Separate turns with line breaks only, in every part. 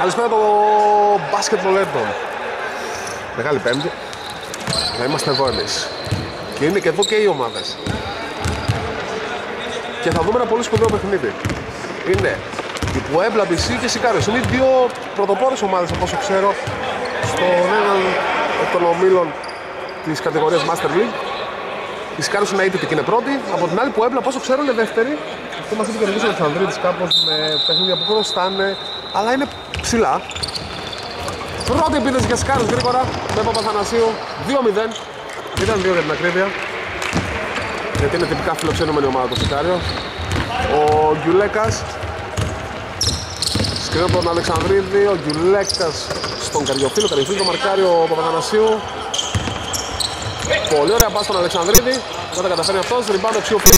Καλησπέρα το basketball έντον. Μεγάλη πέμπτη. Θα είμαστε εδώ εμείς. Και είναι και εδώ και οι ομάδες. Και θα δούμε ένα πολύ σπουδαίο παιχνίδι. Είναι η Puebla BC και η Σικάριος. Είναι οι δύο πρωτοπόρες ομάδες από όσο ξέρω στον έναν εκ των ομίλων της κατηγορίας Master League. Η Σικάριος είναι ήττητη και είναι πρώτη. Από την άλλη Puebla, από όσο ξέρω, είναι δεύτερη. Αυτό μας είπε και ο Αλεξανδρίτης κάπως με παιχνίδια που χρωστάνε. Αλλά είναι ψηλά. Πρώτη επίθεση για Σικάριος γρήγορα με Παπαθανασίου 2-0. Ήταν 2 για την ακρίβεια. Γιατί είναι τυπικά φιλοξενούμενη ομάδα το Σικάριο. Ο Γκιουλέκας σκρίνει από τον Αλεξανδρίδη. Ο Γκιουλέκας στον Καριοφίλο. Καριοφίλο το μαρκάριο ο Παπαθανασίου. Πολύ ωραία πάση στον Αλεξανδρίδη. Δεν τα καταφέρει αυτός. Ριμπάνω ο Ξιούφης.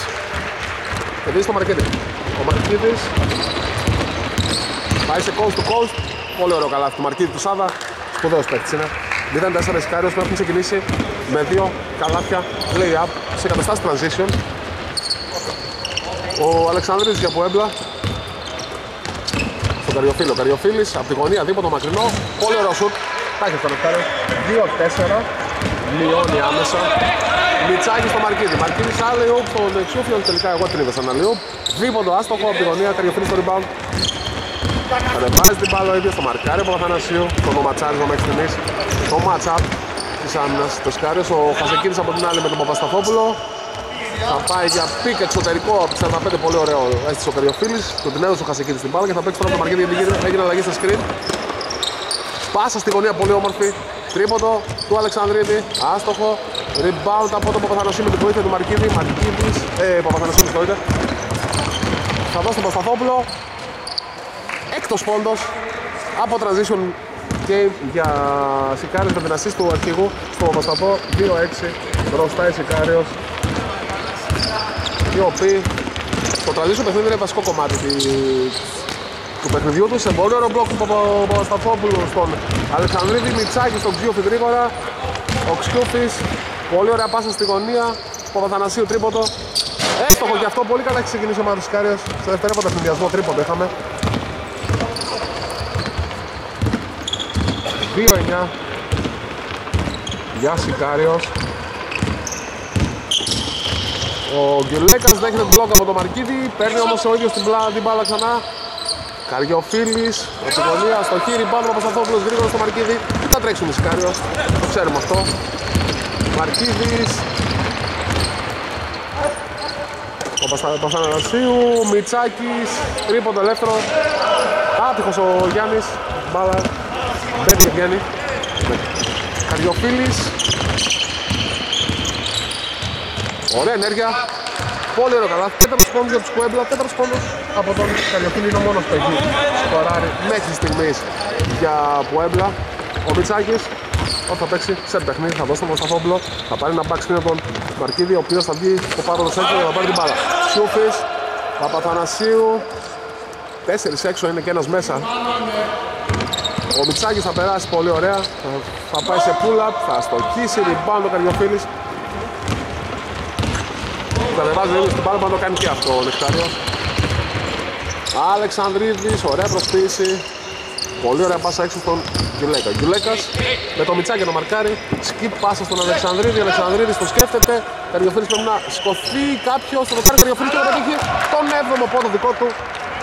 Και δει στο Μαρκίδης. Ο Μαρκίδης πάει σε coast to coast. Πολύ ωραίο καλάθι του Μαρκίδη του Σάβα. Σπουδαίος παίκτης είναι. 0-4 Ισικάριος που έχουν ξεκινήσει με δύο καλάθια lay-up σε καταστάσεις transition. Ο Αλεξανδρίδης για Ποέμπλα. Στον Καριοφίλο. Καριοφίλης από τη γωνία δίποτο μακρινό. Πολύ ωραίο σουτ. Τα έχει αυτό νεκτάριο. 2-4. Μειώνει άμεσα. Μιτσάκι στο Μαρκίδη. Μαρκίδης άλλη ουπ στον Εξούφιον. Τελικά εγώ την είδα σαν άλλη ουπ. Δίποτο άστοχο από τη γωνία. Καριοφίλης στο rebound. Κατεβάζει την μπάλα ο ίδιος στο μαρκάρι από Αθανασίου. Τον οματσάρισμα μέχρι στιγμής. Το match-up της άμυνας το Σκάριος. Ο Χασεκίνης από την άλλη με τον Παπασταθόπουλο. Θα πάει για πικ εξωτερικό από τις 45 πολύ ωραίο έστησε ο Καριοφίλης. Τον την έδωσε ο Χασεκίνης στην μπάλα και θα παίξει τώρα το Μαρκίδη γιατί έγινε αλλαγή στα screen. Πάσα στη γωνία πολύ όμορφη. Τρίποντο του Αλεξανδρίδη. Άστοχο. Rebound από τον Παπαθανασίου με την βοήθεια του Μαρκίδη. Μαρκίδης. Ε, Παπαθανασίου συγχωρείτε. Θα δώσει τον Παπασταθόπουλο έκτος πόντος από transition game για Σικάριος με την assist του αρχηγού στο Παπασταθό 2-6 μπροστά η Σικάριος οι οποίοι το transition παιχνίδι είναι βασικό κομμάτι του παιχνιδιού τους. Σε πολύ ωραίο μπλοκ του Παπασταθόπουλου στον Αλεξανδρίδη Μιτσάκη στον Ξιούφι γρήγορα ο Ξιούφης πολύ ωραία πάσα στη γωνία Παπαθανασίου τρίποτο. Έστοχο και αυτό πολύ καλά έχει ξεκινήσει ο Μάρος Σικάριος στο δευτερεύοντα συνδυασμό τρίποντο είχαμε 2-9 για Σικάριος Ο Γκυλέκας δέχεται την μπλόκα από τον Μαρκίδη. Παίρνει όμως ο ίδιος την, την μπάλα ξανά. Καριοφίλης, ο Τιγωνία στο χείρι πάνω από Παπασταθόπουλος γρήγορα στο Μαρκίδη. Θα τρέξουμε Σικάριος, το ξέρουμε αυτό. Μαρκίδης. Ο Παπασταθανασίου, Μιτσάκης, τρίποντο ελεύθερο. Άτυχος ο Γιάννης, μπάλα Μπαίνει και βγαίνει. Καριοφίλης. Ωραία ενέργεια. Πολύ ωραίο καλά. Τέταρτος πόντος για τους Κουέμπλα. Τέταρτος πόντος από τον Καριοφίλη. Είναι ο μόνος που έχει σκοράρει μέχρι στιγμής για Κουέμπλα. Ο Μιτσάκης όταν θα παίξει σε παιχνίδι θα δώσει τον Μοσταφόπουλο θα πάρει ένα backspin από τον Μαρκίδη ο οποίος θα βγει στο πάρω το σέντρο για να πάρει την μπάλα Σιούφης, Παπαθανασίου τέσσερις έξω είναι και ένας μέσα ο Μιτσάκης θα περάσει πολύ ωραία. Θα, θα πάει σε pull-up, θα στοχίσει, rebound ο Καριοφίλης. Θα ανεβάζει λίγο στην πάρα, να το κάνει και αυτό ο Νεκτάριο. Αλεξανδρίδης, ωραία προσποίηση. Πολύ ωραία πάσα έξω στον Γκιουλέκα. Γκιουλέκας με το Μιτσάκη να μαρκάρει. Skip πάσα στον Αλεξανδρίδη. Ο Αλεξανδρίδης το σκέφτεται. Καριοφίλης πρέπει να σκοθεί κάποιος. Θα το κάνει Καριοφίλης και να πετύχει τον 7ο πόδο δικό του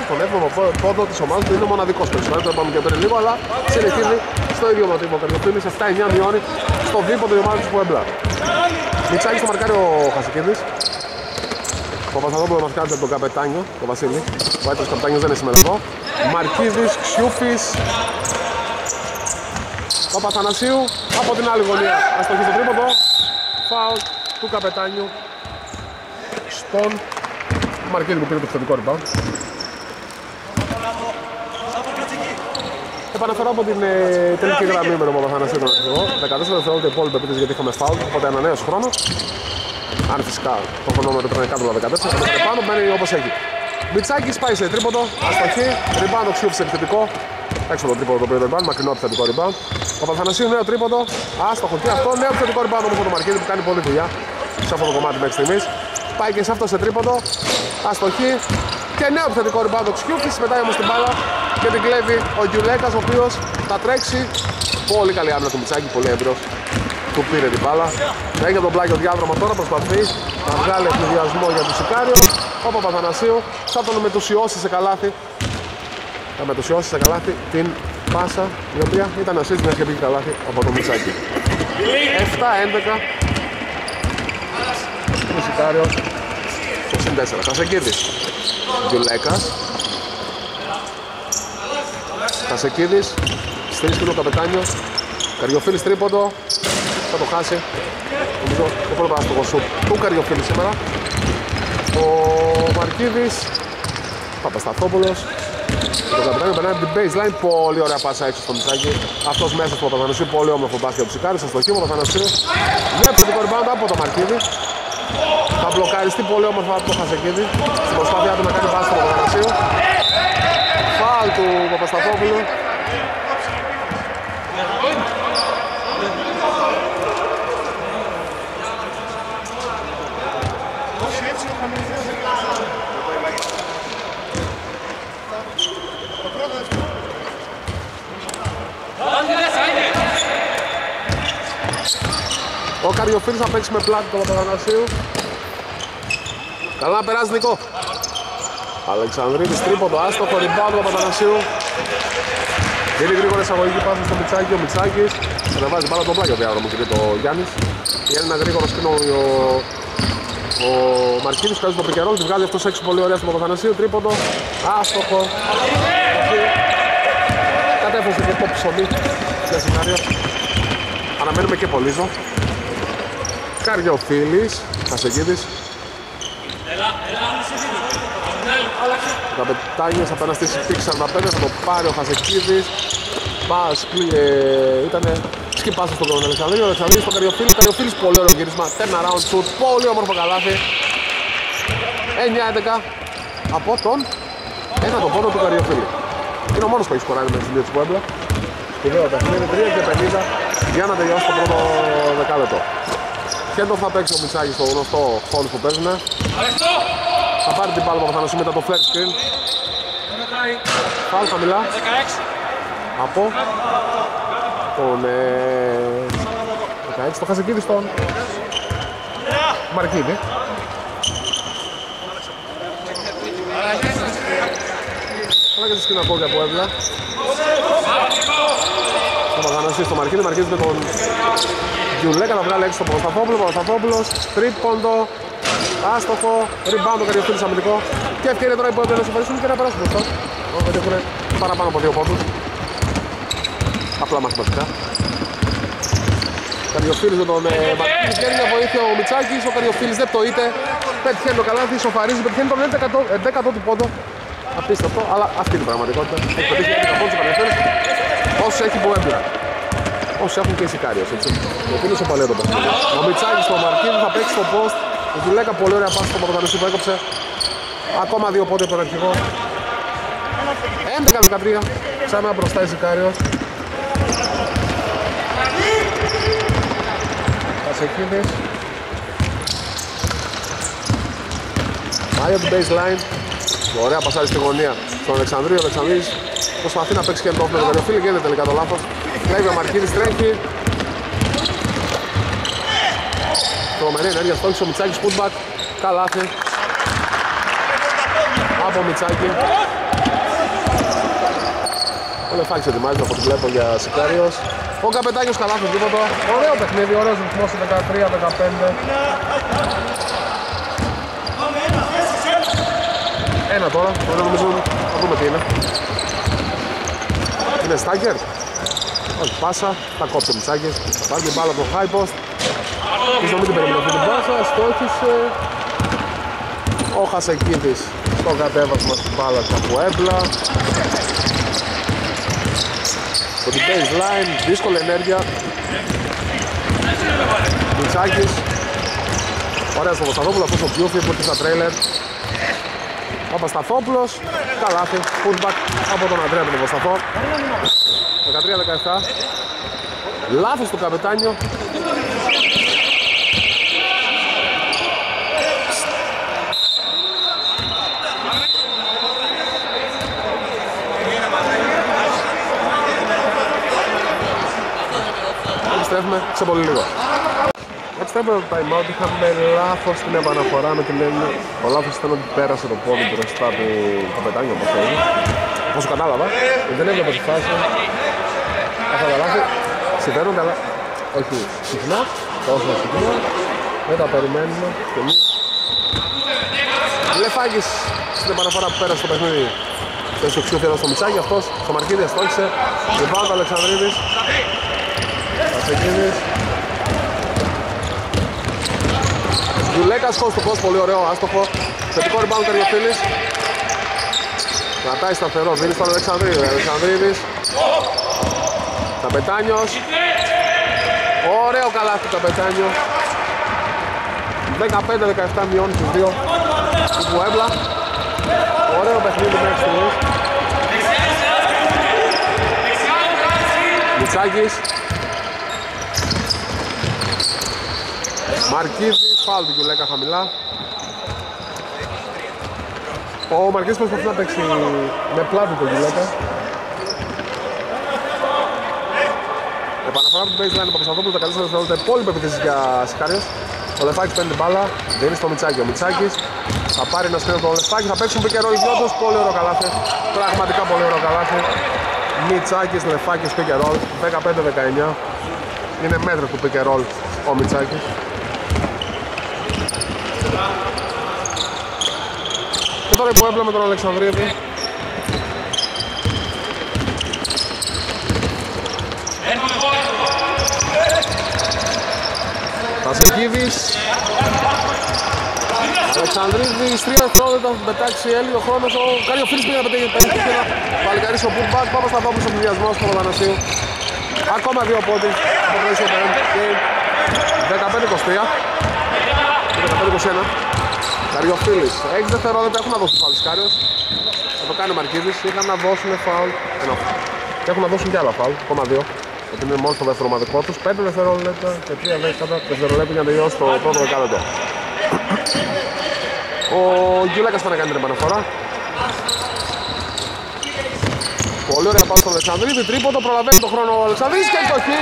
τον 7ο πόδο της ομάδας του είναι μοναδικός περισσότερο. Το είπαμε και πριν λίγο, αλλά συνεχίζει στο ίδιο μοτίβο. Καρδιοφίλη 7-9 μειώνει στο δίποτο η ομάδα του Πουέμπλα. Μιτσάκι στο μαρκάρι ο Χασικίδης. Ο Παπαθαδόπουλο μαρκάρει από τον καπετάνιο, τον Βασίλη. Ο Άιτο καπετάνιος δεν είναι σήμερα εδώ. Μαρκίδης, Ξιούφης. Παπαθανασίου από την άλλη γωνία. Αστοχή στο τρίποντο. Φάουλ του καπετάνιου στον Μαρκίδη που πήρε το θετικό rebound. Επαναφορά από την ε, τελική γραμμή με τον Παπαθανασίου τον αρχηγό. 14 δευτερόλεπτα υπόλοιπα επίθεση γιατί είχαμε φάουλ, οπότε ανανέωσε χρόνο. Αν φυσικά το χρονόμετρο ήταν κάτω από 14, θα πάνω, μπαίνει όπως έχει. Μιτσάκης πάει σε τρίποντο, αστοχή, rebound ο Ξιούφης επιθετικό. Έξω το τρίποντο το οποίο rebound, μακρινό επιθετικό rebound. Ο Παπαθανασίου νέο τρίποντο, άστοχο και αυτό, νέο επιθετικό rebound όμως από το Μαρκίδη που κάνει πολλή δουλειά σε αυτό το κομμάτι μέχρι στιγμής. Πάει και σε αυτό σε τρίποντο, αστοχή και νέο επιθετικό rebound ο Ξιούφης, μετά όμως την μπάλα και την κλέβει ο Γιουλέκας ο οποίος θα τρέξει. Πολύ καλή άμυνα του Μιτσάκη, πολύ έμπειρος. Του πήρε την μπάλα. Έχει από τον πλάγιο διάδρομο τώρα προσπαθεί να βγάλει εκμηδιασμό για τον Σικάριο. Ο Παπαθανασίου θα τον μετουσιώσει σε καλάθι. Θα μετουσιώσει σε καλάθι την πάσα η οποία ήταν ασύστη να έχει μπει καλάθι από τον Μιτσάκη 7-11 ο Σικάριος στο συν 4 Κασεκίδης Γιουλέκας Κασεκίδης στήριξε το καπετάνιο. Καριοφίλης τρίποντο. Θα το χάσει. Νομίζω το πρώτο παράστοχο σουτ του Καριοφίλης σήμερα; Ο Μαρκίδης. Παπασταθόπουλος. Το καπιτάνιο περνάει από την baseline, πολύ ωραία πάσα έξω στο Μιτσάκι Αυτός μέσα στο Παπαθανασίου, πολύ όμορφο μπάσκετ του Τσικάρη, στο στοχείο ο Παπαθανασίου. Με πρώτο rebound από το Μαρκίδη. Θα μπλοκαριστεί πολύ όμορφα από το Χασεκίδη. Στην προσπάθειά του να κάνει πάση στο Παπαθανασίου. Φάλ του Παπασταθόπουλου Ο Καριοφίλης θα παίξει με πλάτη τον Παπαγανασίου. Καλά να περάσει Νικό. Αλεξανδρίδης τρίποντο, άστοχο, rebound του Παπαγανασίου. Πολύ γρήγορα εισαγωγική πάση στο Μιτσάκι, ο Μιτσάκης ανεβάζει μπάλα το πλάγιο διάδρομο και το Γιάννης. Βγαίνει ένα γρήγορο σκηνό ο, ο Μαρκίνης, βγάζει το πικερό, τη βγάζει αυτός έξω πολύ ωραία στον Παπαθανασίου, τρίποντο, άστοχο. Κατέφωσε και το ψωμί, σε σενάριο. Αναμένουμε και Πολύζο. Καριοφίλης, Χασεγίδης. Καπετάνιος απέναντι στη πίξη 45, θα το πάρει ο Χασεκίδης. Πας, ε, ήτανε σκυπάσο στον τον Αλεξανδρίου, ο Αλεξανδρίου στον Καριοφίλη, Καριοφίλης πολύ ωραίο γύρισμα, turn around shoot, πολύ όμορφο καλάθι. 9-11 από τον ένα το πόνο του Καριοφίλη. Είναι ο μόνος που έχει σκοράρει με τις δύο της Πουέμπλα. Σπουδαίο παιχνίδι, 3 και 50 για να τελειώσει το πρώτο δεκάλεπτο. Χέντο θα παίξει ο Μιτσάκης στο γνωστό φόλ που παίζουνε. Θα πάρει την πάλμα που θα μετά το flat screen. Φάλ χαμηλά. Από τον ε, 16, το Χαζεκίδη στον Μαρκίδη. Αλλά και στη σκηνή από έβλα. Στο Μαγανασί στο Μαρκίδη, Μαρκίδη με τον Γιουλέκα θα βγάλει έξω τον Παπασταθόπουλο, Παπασταθόπουλος, τρίποντο, άστοχο, rebound ο Καριοφίλης αμυντικό και ευκαιρία τώρα οι πόντες να συμφωνήσουν και να περάσουν μπροστά. Γιατί έχουν παραπάνω από δύο πόντους. Απλά μαθηματικά. Καριοφίλης με τον ε, Μαρτίνης βγαίνει μια βοήθεια ο Μιτσάκης, ο Καριοφίλης δεν πτωείται, πετυχαίνει το καλάθι, σοφαρίζει, πετυχαίνει τον 11ο του πόντο. Απίστευτο, αλλά αυτή είναι η πραγματικότητα. Έχει πετύχει 11 πόντους ο Καριοφίλης, όσο έχει μποέμπλα όσοι έχουν και Σικάριος, έτσι. Γιατί είναι σε παλαιό το παιχνίδι. Ο Μιτσάκης στο Μαρκίδη θα παίξει στο post. Ο Δουλέκα πολύ ωραία πάση στο Παπαδανουσί που έκοψε. Ακόμα δύο πόντε από τον αρχηγό. 11-13. Ξανά μπροστά η Σικάριος. Κασεκίδης. Πάει από την baseline. Ωραία πασάρι στη γωνία στον Αλεξανδρίο. Ο Αλεξανδρής προσπαθεί να παίξει και το με τον Καριοφίλη. Γίνεται τελικά το λάθος. Κλέβει ο Μαρκίδης, τρέχει. Τρομερή ενέργεια, στόχισε ο Μιτσάκης, putback, καλάθι. Από Μιτσάκη. Ο Λεφάκης ετοιμάζεται από ό,τι βλέπω για Σικάριος. Ο Καπετάνιος καλάθι τίποτα. Ωραίο παιχνίδι, ωραίος ρυθμός 13-15. Ένα τώρα, τώρα νομίζω να δούμε τι είναι. Είναι στάγκερ. Όχι πάσα, θα κόψει ο Μιτσάκης, θα πάρει την μπάλα από το high post. Ίσως να μην την περιμένει αυτή την πάσα, στόχισε. Ο Χασεκίδης στο κατέβασμα στην μπάλα του Απουέμπλα. Στο την baseline, δύσκολη ενέργεια. Μιτσάκης. Ωραία στο Βοσταθόπουλο, αυτός ο Πιούφι που έρχεται στα τρέιλερ. Παπασταθόπουλος, καλάθι, footback από τον Αντρέα τον Βοσταθό. 13-17 Λάθος του καπετάνιο Επιστρέφουμε σε πολύ λίγο. Έτσι θα το time out είχαμε λάθος στην επαναφορά με την έννοια. Ο λάθος ήταν ότι πέρασε το πόδι μπροστά του καπετάνιου όπως θέλει. Όπως κατάλαβα, δεν έβλεπε τη φάση. Αυτά τα λάθη συμβαίνονται αλλά όχι συχνά, τόσο συχνά. Δεν τα περιμένουμε και εμείς. Λεφάκης στην επαναφορά που πέρασε το παιχνίδι και στο εξιούφιερο στο Μιτσάκι, αυτός στο Μαρκίδη αστόχησε. Λιβάν του Αλεξανδρίδης. Βασεκίνης. Γιουλέκας κόστο το πολύ ωραίο άστοχο. Θετικό rebound Καριοφίλης. Κρατάει σταθερό, δίνει στον Αλεξανδρίδη. Αλεξανδρίδης. Ταπετάνιος. Ωραίο καλάθι Ταπετάνιος. 15-17 μειώνει τους δύο του Πουέμπλα. Ωραίο παιχνίδι μέχρι στιγμής. Μιτσάκης. Μαρκίδης, φάουλ του Γιουλέκα χαμηλά. Ο Μαρκίδης προσπαθεί να παίξει με πλάτη τον Γιουλέκα. Επαναφορά του baseline από Παπασταθόπουλος, τα καλύτερα δευτερόλεπτα υπόλοιπα επιθέσεις για Σικάριος. Ο Λεφάκης παίρνει την μπάλα, δίνει στο Μιτσάκι. Ο Μιτσάκης θα πάρει ένα σκρίνο το Λεφάκη, θα παίξουν pick and roll οι δυο τους. Πολύ ωραίο καλάθι, πραγματικά πολύ ωραίο καλάθι. Μιτσάκης, Λεφάκης, pick and roll, 15-19. Είναι μέτρος του pick and roll ο Μιτσάκης. Τώρα που έπλαμε τον Αλεξανδρίδη. Πασικίδης Αλεξανδρίδης, τρία δευτερόλεπτα θα πετάξει έλεγχο χρόνος ο Κάριο Φίλης πήγε να πετύχει και να παλικαρίσει ο Πουρμπάκ πάμε στα δόμπλους ο πληδιασμός του Παπανασίου ακόμα δύο πόντες από το Ρέσιο Μπέντ και 15-23 και 15-21 Καριοφίλης, 6 δευτερόλεπτα έχουν να δώσουν φάουλ Κάριος θα το κάνει ο Μαρκίδης, είχαν να δώσουν φάουλ. Και έχουν να δώσουν κι άλλα φάουλ, ακόμα δύο. Γιατί είναι μόνος στο δεύτερο ομαδικό τους. 5 δευτερόλεπτα και 3 δευτερόλεπτα για να τελειώσει το πρώτο δεκάλεπτο. Ο Γιουλάκας θα να κάνει την επαναφορά. Πολύ ωραία πάνω στον Αλεξανδρίδη, τρίποντο, προλαβαίνει τον χρόνο ο Αλεξανδρίδης και εκδοχή.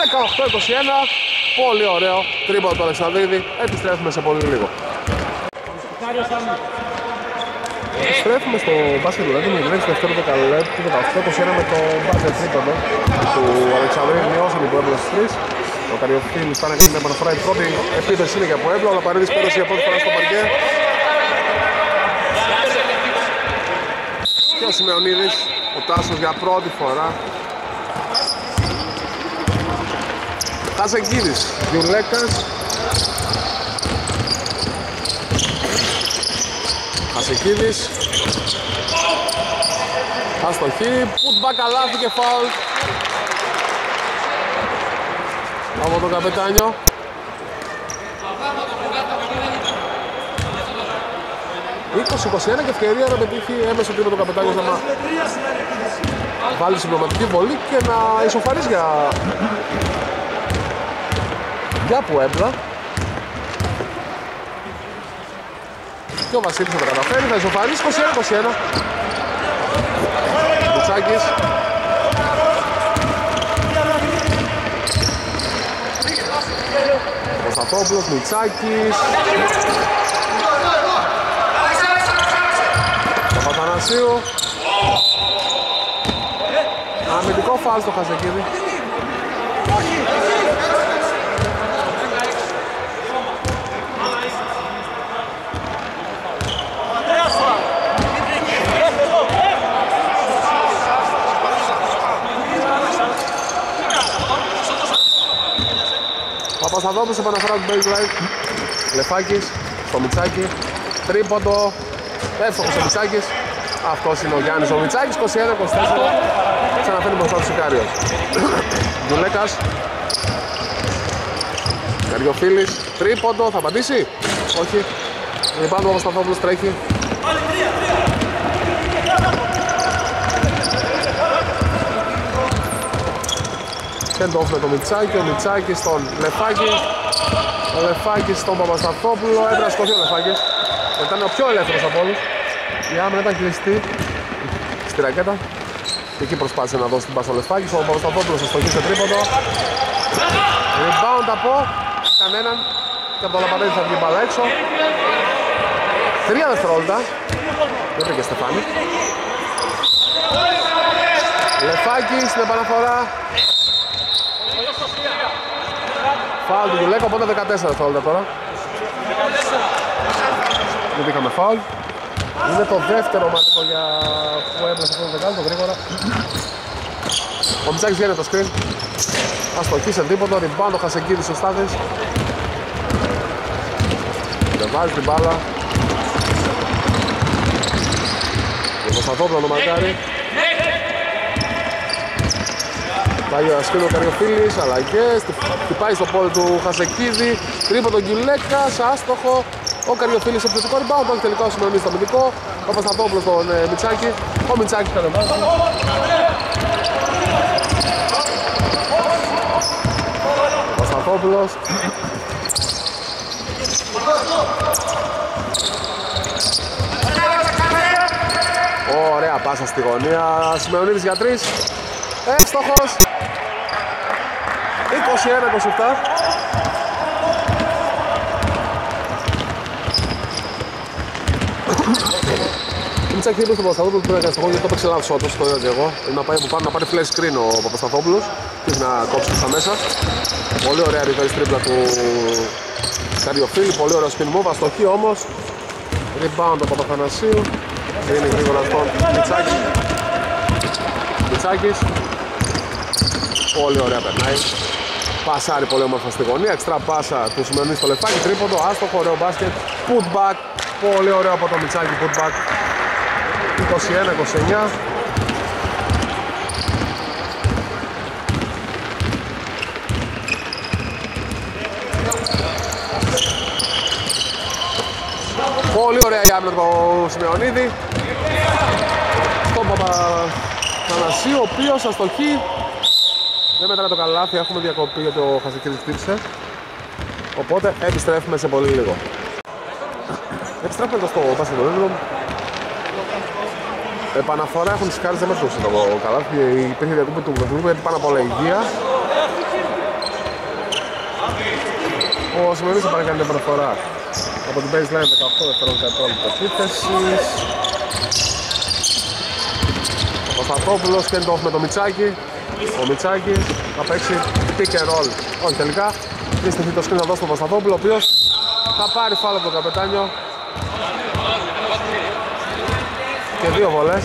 18-21 Πολύ ωραίο τρίποντο του Αλεξανδρίδη, επιστρέφουμε σε πολύ λίγο Επιστρέφουμε στο μπάσκετ του Ρέντινγκ, γυρίζει στο δεύτερο δεκαλέπτο, 18-21 με το μπάσκετ τρίποντο του Αλεξανδρίδη, μειώσαν οι προέμπλες στις 3 ο Καριοφίλης πάνε να κάνει την επαναφορά. Η πρώτη επίθεση είναι για Πουέμπλα. Ο Λαπαρίδης πέρασε για πρώτη φορά στο παρκέ. Και ο Σιμεωνίδης, ο Τάσος για πρώτη φορά. Χασεκίδης, Γιουλέκας. Χασεκίδης. Αστοχή, πουτμπα καλάθι και φάουλ από τον καπετάνιο. Είκοσι, 21 και ευκαιρία να πετύχει έμεσο τύπο το καπετάνιο να βάλει συμπληρωματική βολή και να ισοφαρίσει για για Πουέμπλα και ο Βασίλης θα τα καταφέρει, θα ισοφαρίσει 21-21 Μπουτσάκης. Κωσταθόπουλος, Μιτσάκης Παπαθανασίου Αμυντικό φάουλ στο Χασεκίδη Παπασταδόπουλος επαναφορά του baseline Λεφάκης στο Μιτσάκι Τρίποντο. Εύστοχος ο Μιτσάκης Αυτός είναι ο Γιάννης. Ο Μιτσάκης 21-24 Ξαναφέρνει μπροστά του Σικάριος. Γιουλέκας Καριοφίλης. Τρίποντο. Θα απαντήσει. Όχι. Λοιπόν ο Παπασταδόπουλος τρέχει Send off με το Μιτσάκι, ο Μιτσάκης στον Λεφάκη Ο Λεφάκης στον Παπασταθόπουλο, έπρεπε να σκοθεί ο Λεφάκης Ήταν ο πιο ελεύθερος από όλους Η άμυνα ήταν κλειστή στη ρακέτα Και εκεί προσπάθησε να δώσει την πάσα ο Λεφάκης. Ο Παπασταθόπουλος στο σε τρίποντο. Rebound από κανέναν. Και από το Λαπανέδη θα βγει μπαλά έξω. Τρία δευτερόλεπτα. Δεν πήγε Στεφάνη. Λεφάκης στην επαναφορά. Φάουλ του Γιουλέκο, οπότε 14 δευτερόλεπτα τώρα. Δεν είχαμε φάουλ. Είναι το δεύτερο μάτικο για που έπλασε αυτό το δεκάλεπτο γρήγορα. Ο Μιτσάκης βγαίνει το screen. Αστοχή σε τίποτα, ριμπάνω, Χασεκίδης ο Στάθης. Δεν βάζει την μπάλα. Ο Κωνσταντόπλο το μακάρι. Πάει ο Ασκήνο Καριοφίλης, αλλαγές, χτυπάει στο πόλο του Χασεκίδη, τρίπο τον Κιλέκας, άστοχο, ο Καριοφίλης επιθετικό rebound, όχι τελικά ο Σιμεωνής στο αμυντικό, ο Πασταθόπουλος στον ε, Μιτσάκη, ο Μιτσάκης κατεβάζει. Ο Πασταθόπουλος. Ωραία πάσα στη γωνία, Σιμεωνίδης για τρεις, έστοχος, 21-27. Μίτσακ είπε στον Παπασταθόπουλο που πρέπει να κάνει το έπαιξε λάθος ότος, το είδα και εγώ. Να πάει από πάνω να πάρει flash screen ο Παπασταθόπουλος και να κόψει στα μέσα. Πολύ ωραία reverse τρίπλα του Καριοφίλη, πολύ ωραίο spin move, αστοχή όμως. Rebound ο Παπαθανασίου, είναι γρήγορα στον Μιτσάκη. Μιτσάκης. Πολύ ωραία περνάει. Πασάρει πολύ όμορφα στη γωνία, εξτρά πάσα του σημερινή στο λεφτάκι, τρίποντο, άστοχο, ωραίο μπάσκετ, putback, πολύ ωραίο από το Μιτσάκι putback. 21-29. Πολύ ωραία η άμυνα του Σιμεωνίδη. Στον Παπαθανασίου, ο οποίος αστοχεί. Δεν μετράει το καλάθι, έχουμε διακοπή γιατί ο Χασικίδης χτύπησε. Οπότε επιστρέφουμε σε πολύ λίγο. Επιστρέφουμε στο μπάσκετ Επαναφορά έχουν σκάρεις, δεν μετρούσε το καλάθι. Υπήρχε διακοπή του παιχνιδιού γιατί πάνω από όλα υγεία. Ο Σιμεωνίδης θα πάρει κάνει επαναφορά από την baseline 18 δευτερόλεπτα επόμενη επίθεσης. Ο Παπαθόπουλος και το off με το Μιτσάκι. Ο Μιτσάκι θα παίξει pick and roll. Όχι τελικά. Κρίστηφι το σκριν να δώσει στον Παπαθόπουλο, ο οποίος θα πάρει φάλο από τον καπετάνιο. Και δύο βολές.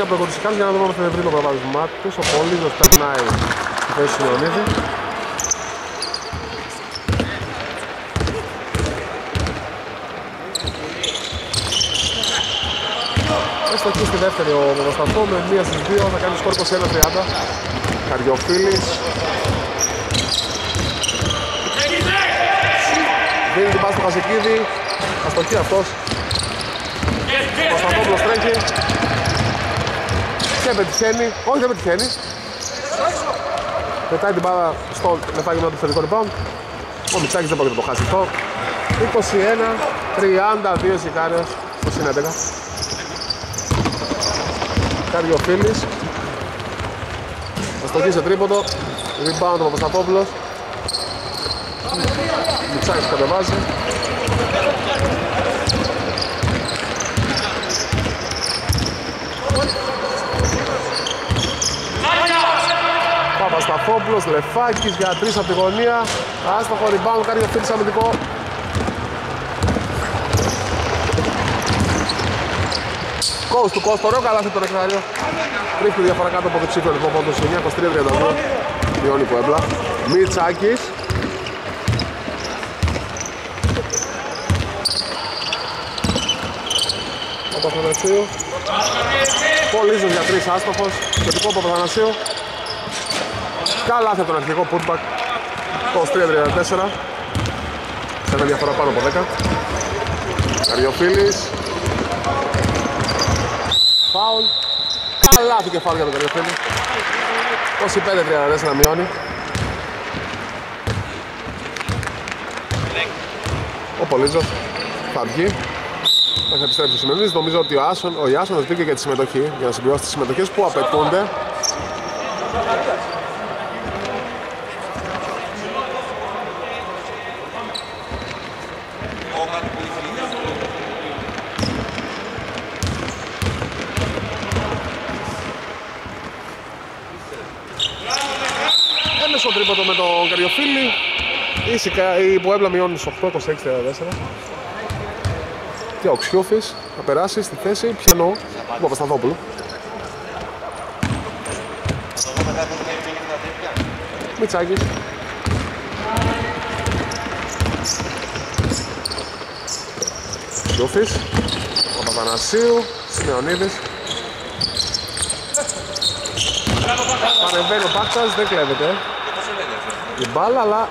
Σε 29 προκοντιστικάς για να δούμε αν θα βρει το προβάδισμά τους. Ο Πολύδος περνάει στη θέση του Ιωνίδη. Έστω εκεί στη δεύτερη ο Παπασταθό με μία στις δύο θα κάνει σκορ 21-30. Καριοφίλης. Δίνει την πάση στο Χασικίδη. Αστοχή αυτός. Ο Παπασταθόπουλος τρέχει. Και πετυχαίνει. Όχι δεν πετυχαίνει. Πετάει την μπάλα στο λεφτάκι με το επιθετικό rebound. Ο Μιτσάκης δεν μπορεί να το χάσει αυτό. 21-32 Σικάριος στο συν 11. Κάνει ο Φίλης. Αστοχή σε τρίποντο. Rebound ο Παπασταθόπουλος. Μιτσάκης κατεβάζει. Παπασταθόπουλος, Λεφάκης για τρεις από τη γωνία. Άστοχο rebound, κάνει ο Φίλης αμυντικό. Coast του Coast, ωραίο καλάθι το νεκτάριο. Ρίχνει διαφορά κάτω από το ψήφιο λοιπόν πόντος 9, 23-32. Μειώνει που έμπλα. Μιτσάκης. Παπαθανασίου. Πολύζος για τρεις άστοχος. Θετικό Παπαθανασίου. Καλάθι τον αρχικό putback. 23-34. Σε ένα διαφορά πάνω από 10. Καριοφίλης. Φάουλ. Καλά του κεφάλι για τον Καριοφίλη. 25-34 μειώνει. Ο Πολύζος θα βγει. Θα επιστρέψει ο Σημερινής. Νομίζω ότι ο, Άσον, ο Ιάσονας βγήκε για τη συμμετοχή, για να συμπληρώσει τις συμμετοχές που απαιτούνται. Έμεσο τρίποντο με τον Καριοφίλη. Η Ποέμπλα μειώνει στους 8-26-34. Και ο Ξιώφης θα περάσει στη θέση πιανό του Παπασταθόπουλου. Μιτσάκης. Ξιώφης. Ο Παπανασίου. Σιμεωνίδης. Παρεμβαίνει ο Πάκτας, δεν κλέβεται η μπάλα, αλλά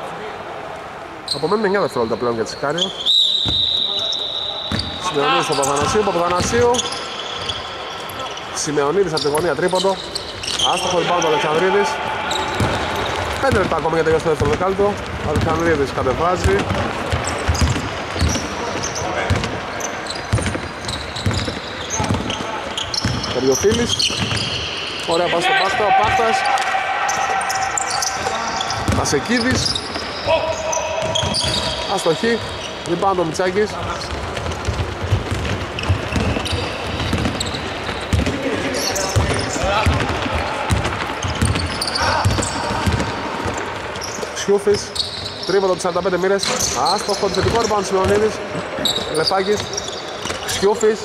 απομένουν 9 δευτερόλεπτα πλέον για τη Σικάριο. Σιμεωνίδης στον Παπανασίου, Παπανασίου. Σιμεωνίδης από τη γωνία τρίποντο. Άστοχος rebound ο Αλεξανδρίδης. 5 λεπτά ακόμα για τελειώσει το δεύτερο δεκάλυτο. Ο Αλεξανδρίδης κατεβάζει. Καριοφίλης. Ωραία πάση στο Πάστα, ο Πάστας. Πασεκίδης. Αστοχή. Rebound ο Μιτσάκης. Σιούφης. Τρίποντο τις 45 μοίρες. Άστοχο, θετικό rebound Σιμεωνίδης. Λεφάκης. Σιούφης.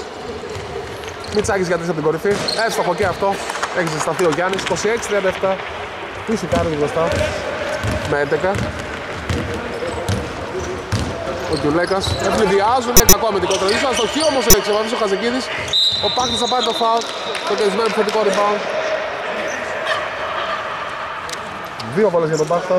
Μιτσάκης για τρεις από την κορυφή. Εύστοχο και αυτό. Έχει ζεσταθεί ο Γιάννης. 26-37. Τι σηκάρεις μπροστά. Με 11. Ο Κιουλέκας. Ευνηδιάζουν. Κακό αμυντικό το ίσο. Αστοχή όμως ο Δεξεβανής ο Χαζεκίδης. Ο Πάκτης θα πάρει το φάουλ. Το κερδισμένο επιθετικό rebound. Δύο βόλες για τον Πάκτα.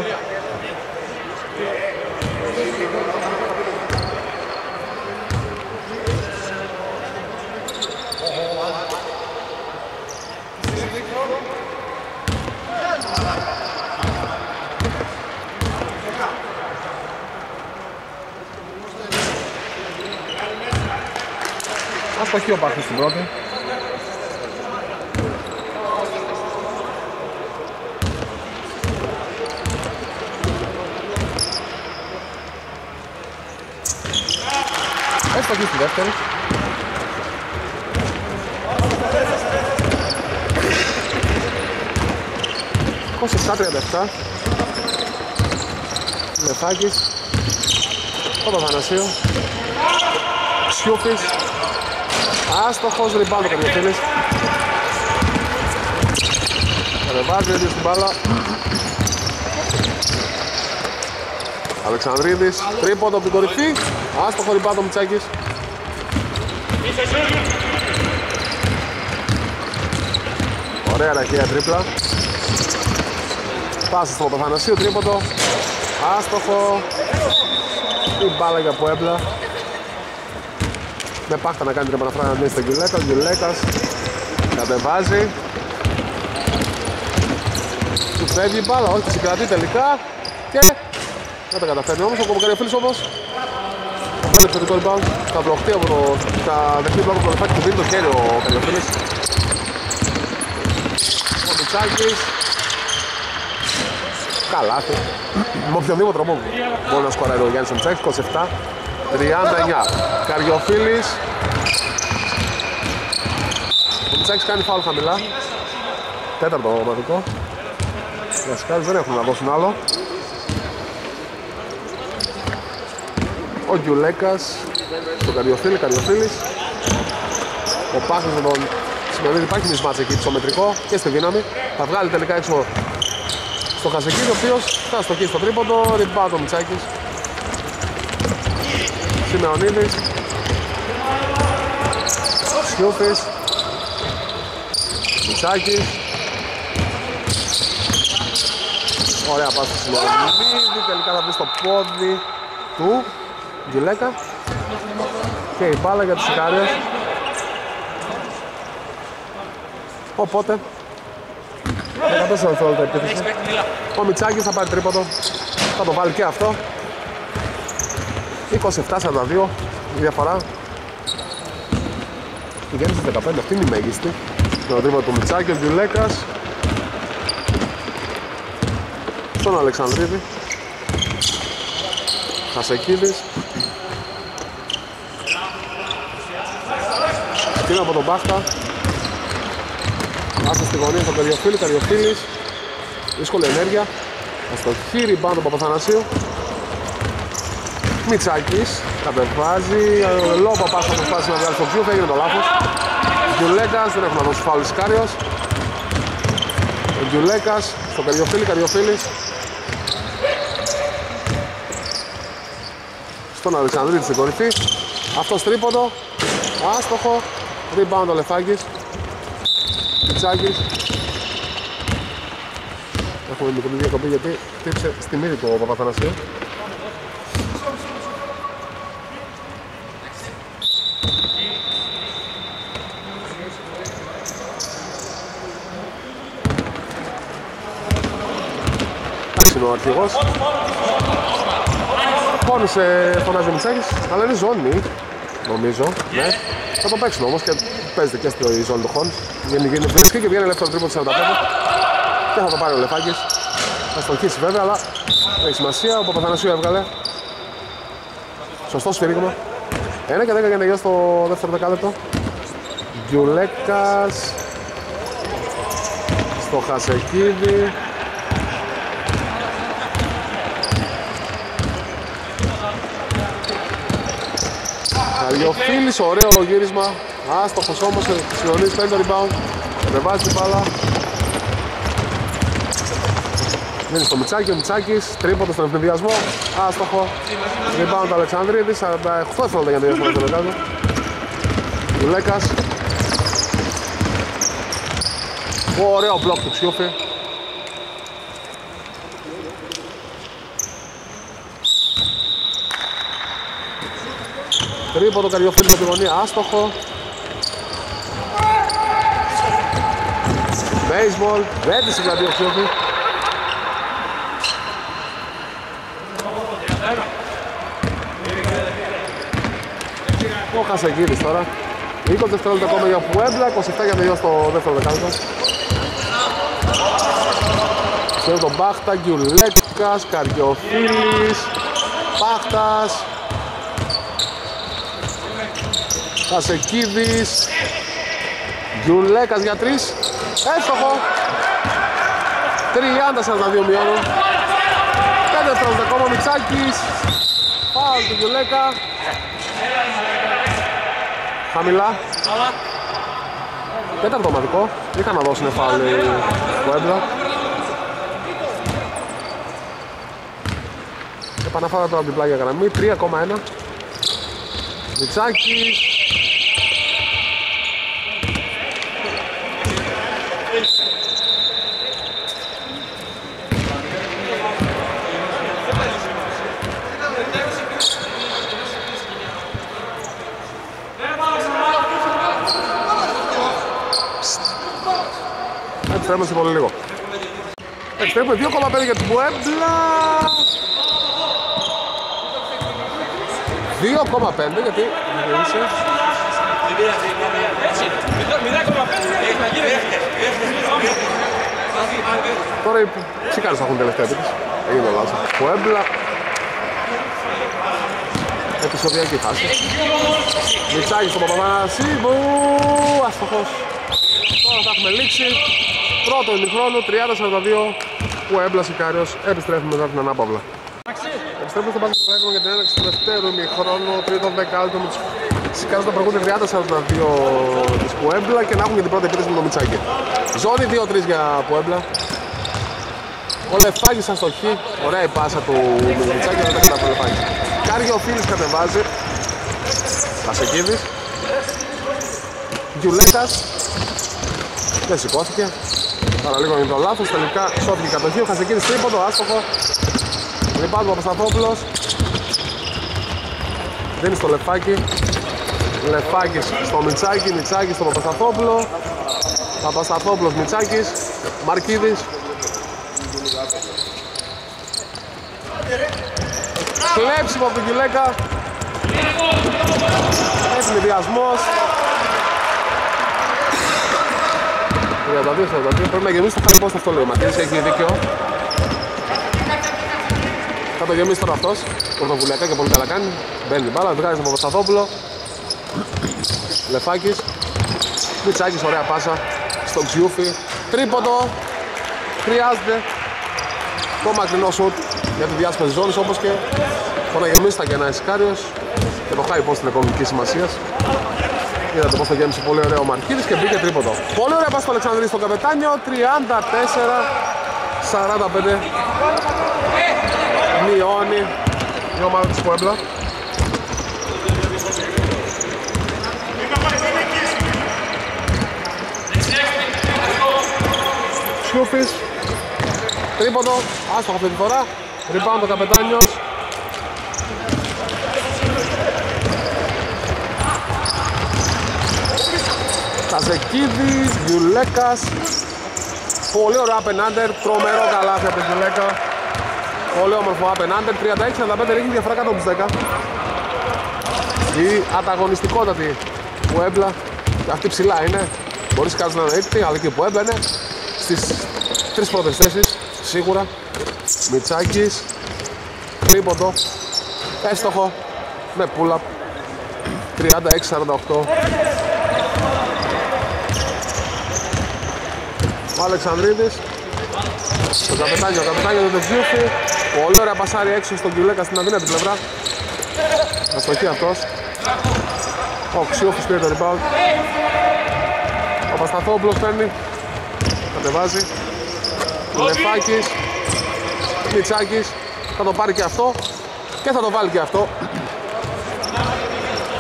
Αστοχή ο Πάκτης στην πρώτη. Αστοχή στη δεύτερη. Κόσε 37 Λεφάκης Ο Παπανασίου Σιούφης Άστοχος rebound ο Καμιοφίλης Ρεβάζει έτσι στην μπάλα. Αλεξανδρίδης Τρίποντο από την κορυφή. Άστοχο rebound ο Μιτσάκης Ωραία ραχαία τρίπλα. Πάσα στο Παπαθανασίου τρίποντο. Άστοχο. Η μπάλα για Πουέμπλα με πάχτα να κάνει την επαναφράγα να στον Γκυλέκα, ο Γκυλέκας κατεβάζει. Του φεύγει η μπάλα, όχι συγκρατεί τελικά. Και δεν τα καταφέρνει όμως, ο Κομοκαριοφίλης όμως θα πάρει το δικό rebound, θα βλοχτεί από το, θα δεχτεί μπλοκ από το λεφάκι του δίνει το χέρι ο Καριοφίλης ο Μιτσάκης καλάθι με οποιονδήποτε τρόπο μπορεί να σκοράρει ο Γιάννης ο Μιτσάκης 27 39. Καριοφίλης. Ο Μιτσάκης κάνει φάουλ χαμηλά. Τέταρτο ομαδικό. Οι Ασκάρες δεν έχουν να δώσουν άλλο. Ο Γκιουλέκας. Το Καριοφίλη, Καριοφίλης. Ο Πάχος με τον Σημερινή υπάρχει μισμάτς εκεί στο μετρικό και στη δύναμη. Θα βγάλει τελικά έξω στο Χαζεκίδη, ο οποίος θα στοχίσει στο τρίποντο. Rebound ο Μιτσάκης. Σιμεωνίδης Σιούφης Μιτσάκης Ωραία πάση στη Σιμεωνίδη τελικά θα βρει στο πόδι του Γκυλέκα και η μπάλα για τους Ικάριους. Οπότε, 14 δευτερόλεπτα επίθεση. Ο Μιτσάκης θα πάρει τρίποντο. Θα το βάλει και αυτό. 27-42 η διαφορά. Η γέννηση 15, αυτή είναι η μέγιστη. Το τρίποντο του Μιτσάκη, ο Γιουλέκας. Στον Αλεξανδρίδη. Χασεκίδης. Σκύνα από τον Μπάχτα. Άσε στη γωνία στον Καριοφίλη, Καριοφίλης. Δύσκολη ενέργεια. Στο χείρι πάνω από Παπαθανασίου. Μιτσάκης κατεβάζει. Λόπα πάσα προσπάθησε να βγάλει στο ψήφο, έγινε το λάθος. Γιουλέκας, δεν έχουμε να δώσει φάουλ Κάριος. Ο Γιουλέκας, στο Καριοφίλη, Καριοφίλης. Στον Αλεξανδρίδη στην κορυφή. Αυτός τρίποντο. Άστοχο. Rebound ο Λεφάκης. Μιτσάκης. Έχουμε μικρή διακοπή γιατί χτύπησε στη μύτη του ο Παπαθανασίου. Είναι ο αρχηγός. Πόνισε φωνάζει ο Μιτσάκης, αλλά είναι ζώνη, νομίζω. Ναι. Θα το παίξουν όμως και παίζεται και στη ζώνη του Χον. Γίνει, γίνει φρέσκη και βγαίνει ελεύθερο τρίπο 45. Και θα το πάρει ο Λεφάκης. Θα στοχίσει βέβαια, αλλά δεν έχει σημασία. Ο Παπαθανασίου έβγαλε. Σωστό σφυρίγμα. 1 και 10 για να γίνει στο δεύτερο δεκάλεπτο. Γιουλέκας. Στο Χασεκίδη. Καλιοφίλης, ωραίο το γύρισμα. Άστοχος όμως, Σιωνής παίρνει το rebound. Κατεβάζει την μπάλα. Μείνει στο Μιτσάκι, ο Μιτσάκης, τρίποντος στον ευνηδιασμό. Άστοχο. Rebound Αλεξανδρίδης, 48 δευτερόλεπτα για να τελειώσουμε το δεκάδο. Δουλέκας. Ωραίο μπλοκ του Ξιούφη. Τρίποντο Καριοφίλη με τη γωνία, άστοχο. Baseball, δεν τη συγκρατεί ο Ξιούφη. Ο Χασεγγίδης τώρα. 20 δευτερόλεπτα ακόμα για Πουέμπλα, 27 για τελειώσει το δεύτερο δεκάλεπτο. Ξέρει τον Μπάχτα, Γκιουλέκας, Καριοφίλης, Μπάχτας, Χασεκίδης, Γκιουλέκας για τρεις, έστοχο. 30-42 μειώνουν. 5 δευτερόλεπτα ακόμα, Μιτσάκης, φάουλ του Γκιουλέκα. Χαμηλά. Τέταρτο ομαδικό. Είχαν να δώσουν φάουλ ο Έμπλα. Επαναφορά τώρα από την πλάγια γραμμή. 3,1. Μιτσάκης. Επιστρέφουμε σε πολύ λίγο. Επιστρέφουμε 2,5 για την Πουέμπλα. 2,5 γιατί γυρίσε. Τώρα οι ψήκαρες θα έχουν τελευταία επίτηση. Έγινε λάθος. Πουέμπλα. Επισοδιακή φάση. Μιτσάκης στον Παπανασίμπου. Αστοχός. Τώρα θα έχουμε λήξει. Πρώτο ημιχρόνο 30-42 που έμπλασε Κάριος. Επιστρέφουμε μετά την ανάπαυλα. Επιστρέφουμε στο μπάσκετ που για την έναρξη του δεύτερου ημιχρόνου, τρίτο δεκάλυτο με τους Σικάρους να προηγούνται 30-42 της Πουέμπλα και να έχουν και την πρώτη επίθεση με το Μιτσάκι. Ζώνη 2-3 για Πουέμπλα. Ο Λεφάκης σαν στο χ, ωραία η πάσα του Μιτσάκη, δεν τα το Λεφάκη. Κάργιο ο Φίλης κατεβάζει. Κασεκίδης. Γιουλέτας. Δεν σηκώθηκε. Παραλίγο είναι το λάθος, τελικά σώθηκε η κατοχή, ο Χασεκίδης τρίποντο, άστοχο. Λιπάτου ο Παπασταθόπουλος. Δίνει στο λεφάκι. Λεφάκης στο Μιτσάκη, Μιτσάκη στο Παπασταθόπουλο Παπασταθόπουλος, Μιτσάκης, Μαρκίδης Κλέψιμο από τον Κιλέκα Ευνηδιασμός 32-42 πρέπει να γεμίσει το χαρτί αυτό λέει ο Μαρκίδης έχει δίκιο. Θα το γεμίσει τώρα αυτός. Πρωτοβουλιακά και πολύ καλά κάνει. Μπαίνει μπάλα, βγάζει τον Παπασταθόπουλο. Λεφάκης. Μιτσάκης, ωραία πάσα. Στο Ξιούφι. Τρίποντο. Χρειάζεται. Το μακρινό σουτ για τη διάσπαση ζώνης όπως και το να γεμίσει τα κενά Ισικάριος και το high post είναι κομβική σημασίας. Είδατε πως το γέμισε πολύ ωραίο ο Μαρκίδης και μπήκε τρίποντο. Πολύ ωραία πάση στο Αλεξανδρή στο καπετάνιο 34-45 μειώνει η ομάδα της Πουέμπλα. Σιούφης Τρίποντο, άστοχο αυτή τη φορά Rebound ο καπετάνιος Καζεκίδης, Γιουλέκας. Πολύ ωραίο απενάντερ, τρομερό καλάθι από τον Γιουλέκα. Πολύ όμορφο απενάντερ, 36-45 ρίχνει διαφορά κάτω από τους 10 Η ανταγωνιστικότατη που έμπλα αυτή ψηλά είναι. Μπορείς κάτι να είναι αλλά και που έμπλα είναι στις τρεις πρώτες θέσεις σίγουρα. Μιτσάκης τρίποντο έστοχο με pull-up 36-48 ο Αλεξανδρίδης. Το καπετάνιο, ο καπετάνιο του Τεζιούφη πολύ ωραία πασάρι έξω στον Κιουλέκα στην αδύνατη πλευρά. Αστοχή αυτός. Ο Ξιούφης πήρε το rebound. Ο Πασταθόπουλος παίρνει. Κατεβάζει. Λεφάκης. Μιτσάκης θα το πάρει και αυτό. Και θα το βάλει και αυτό.